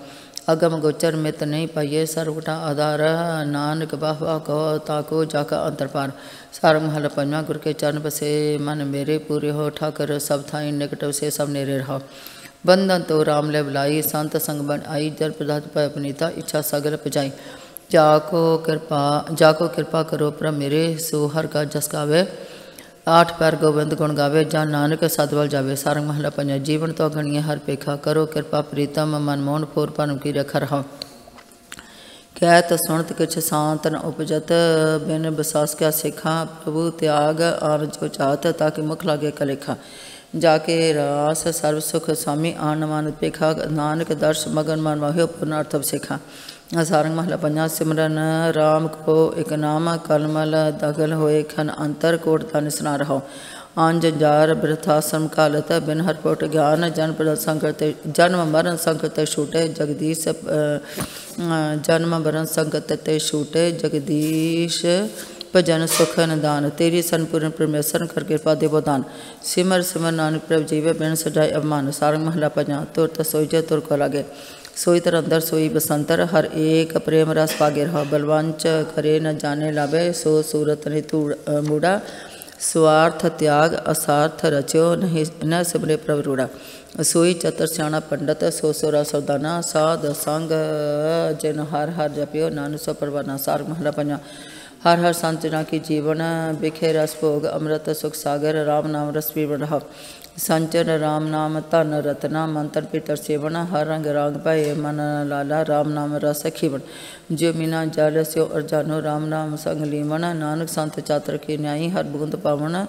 अगम गोचर मित नहीं पाइये सर्वटा आधार नानक वाह वाह कहो ताको जाका सार महल पंजा गुरु के चरण बसे, मन मेरे पूरे हो। ठाकर, सब था निकट से सब नेरे रहो। बंधन तो राम ले बुलाई संत संग बन आई जल प्रदात पर अपनीता इच्छा सगल पजाई। जाको कृपा जाको कृपा करो पर मेरे सोहर का जसकावे आठ पैर गोविंद गुण गावे जा नानक सतवल जावे। सारंग महला पंजा जीवन तो गणिए हर पेखा करो, कृपा, प्रीतम मनमोहन फोर परम की रख रहा। कैत सुनत किछ सांतन उपजत, बिन बसास क्या सिखा, प्रभु त्याग आन जो चात ताकि मुख लागे कलेखा। जाके रास सर्व सुख स्वामी, आन, मान, पेखा, नानक, दर्श, मगन, मन, मोह, पूर्ण सिखा। सारंग महला पंजा सिमरन, राम को एक नाम, कलमल दगल होए खन अंतर कोट धन सुना रहो। आंज जार वृथाश्रम कालत बिन हरपोट ज्ञान जन संकट, जन्म मरण संकट छूटे, जगदीश जन्म मरण संकट ते छूटे, जगदीश, भजन सुख निदान तेरी सन परमेश्वर कर कृपा देव दान। सिमर सिमर नानक प्रभ जीवे, बिन सजाए अवमान, सारंग महला पंजा तुर तसोई तुर को लागे। सोई तर अंदर सोई बसंतर, हर एक प्रेम रस पागे रह बलवंच करे न जाने लाभे, सो सूरत नितु मुड़ा स्वार्थ त्याग, असार्थ रचो, नहीं, न सिमरे प्रवरूढ़ा सोई चतर स्याणा पंडित, सो सोरा सौदाना साध संग जिन हर हर जप्यो नान सो परवाना। सार महरा पंजा हर हर संतना की जीवन, बिखे रस भोग, अमृत सुख सागर, राम नाम रस पीवन ਸੰਚਰ ਰਾਮ ਨਾਮ ਧਨ ਰਤਨਾ ਮੰਤਰ ਪਿਤਰ ਸੇਵਨ, ਹਰ ਰੰਗ ਰਾਗ ਭਏ ਮਨ ਲਾਲਾ, ਰਾਮ ਨਾਮ ਰਸ ਖੀਵਨ ਜੋ ਮਿਨਾ ਜਲ ਸਿਓ ਅਰਜਾਨੋ ਰਾਮ ਨਾਮ ਸੰਗ ਲੀਵਨ ਨਾਨਕ ਸੰਤ ਚਾਤਰ ਕੇ ਨਿਆਈ, ਹਰ ਬੂੰਦ ਪਾਵਨ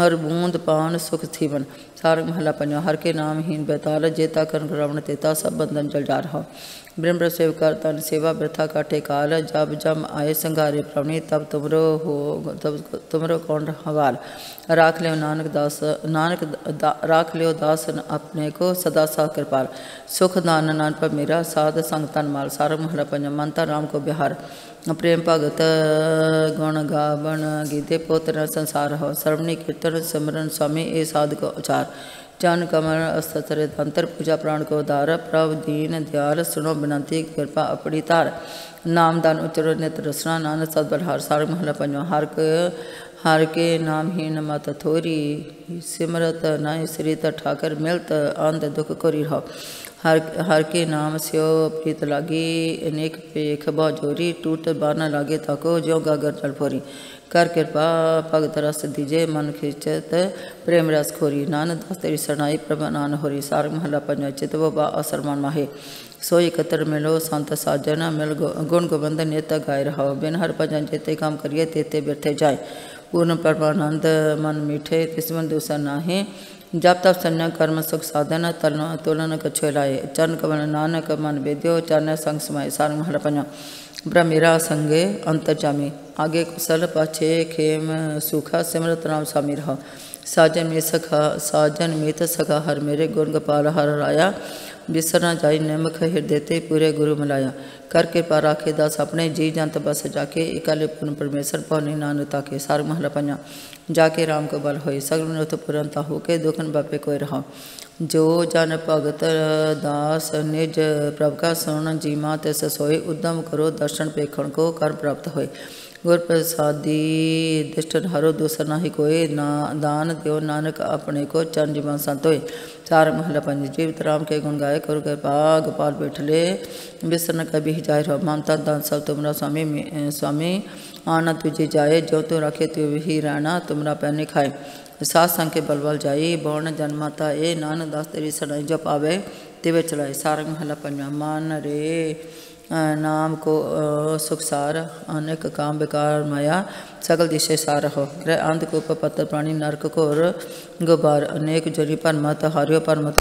ਹਰ ਬੂੰਦ ਪਾਵਨ ਸੁਖ ਥੀਵਨ ਸਾਰ ਮਹਲਾ ਪੰਜਵਾ, ਹਰ ਕੇ ਨਾਮ ਹੀਨ ਬੇਤਾਲ, ਜੇਤਾ ਕਰਨ ਰਵਣ ਤੇਤਾ, ਸਭ ਬੰਧਨ ਜਲ ਜਾ ਰਹਾ ब्रह्म सेव कर तन सेवा व्यथा काटे काल जब जम आए संघारे प्रवणी तब तुमरो हो तब तुमरो कौन हवाल? राख लियो नानक दास नानक दा, राख लियो दास अपने को सदा सा कृपाल। सुख दान नान पर मेरा साध संग तन माल सार महला पंज मनता राम को बिहार। प्रेम भगत गुण गावन गीते पोत्र संसार हो सर्वनी कीर्तन सिमरन स्वामी ए साध को उचार। जन कमल अस्तर तंत्र पूजा प्राण को उदार प्रभ दीन, दयाल, सुनो बिनती कृपा अपनी तार। नाम दान, उच्चर नित रसना नान नानक हर सार महला पंजा हर के हर के नाम ही मत थोरी। सिमरत नाय श्रीत ठाकर मिलत, अंध दुख कोरी रहो। हर हर के नाम स्यो प्रीत लागी, अनेक पेख जोरी, टूट बाना लागे ताको जो गागर जल फोरी। कर कृपा भगत रस दीजे, मन खिचत प्रेम रस खोरी। नान दास तेरी सरनाई प्रभ नान होरी। सार महला पंजा चित वो बा असरमान माहे। सो एकत्र मिलो, संत साजन, मिल गुण गोबंद नित गाय रहो बिन हर भजन जेते काम करिए, तेते बिरथे जाए। पूर्ण परमानंद, मन मीठे तिस्मन दूसर नाहे। जब तब संयम कर्म, सुख, साधन, तरण तुलन कछो चरण, कमल, नानक, मन, वेद्यो, चरण संग समय सारंग हर पंजा ब्रह्मेरा, संगे अंतर जामी आगे कुशल, पाछे, खेम, सुखा, सिमरत, राम, स्वामी रहा। साजन में सखा साजन मित सखा हर मेरे गुण, गोपाल, हर राया। बिसरना जाई नमक हिरदे ते पूरे गुरु मिलाया। कर कृपा पा राखे दस अपने जी जंत बस जाके इकाले पुन परमेश्वर पौनी नान ताके सार महल पंजा जाके राम को बल हो सगुन उत पुरंता होके दुखन बापे कोई रहा। जो जन भगत दास निज प्रभ का सुन जीमा ते ससोए उद्दम करो, दर्शन पेखण को कर प्राप्त होए। ਗੁਰ ਪ੍ਰਸਾਦੀ ਦਿਸ਼ਟਨ ਹਰੋ ਦੂਸਰ ਨਾਹੀ ਕੋਏ ਨਾ ਦਾਨ ਦਿਓ ਨਾਨਕ ਆਪਣੇ ਕੋ ਚਰਨ ਜੀਵਨ ਸੰਤ ਹੋਏ चार महला पंज जीवित राम के गुण गाए करो कृपा गोपाल बैठले बिसर न कभी जाय रहो ममता दान सब तुमरा स्वामी में- स्वामी आना तुझे जाए जो तू रखे तू ही रहना तुमरा पैने खाए सात संग के बल बल जाई बौन जन्माता ए नानक दास तेरी सदाई जो पावे तिवे चलाए सारंग महला पंजा मान रे अ, नाम को सुखसार अनेक काम बेकार माया, सकल दिशे सार हो। ग्रह अंध को पत्र प्राणी, नरक घोर और गुबार अनेक जरी पर मत, हरियो पर मत।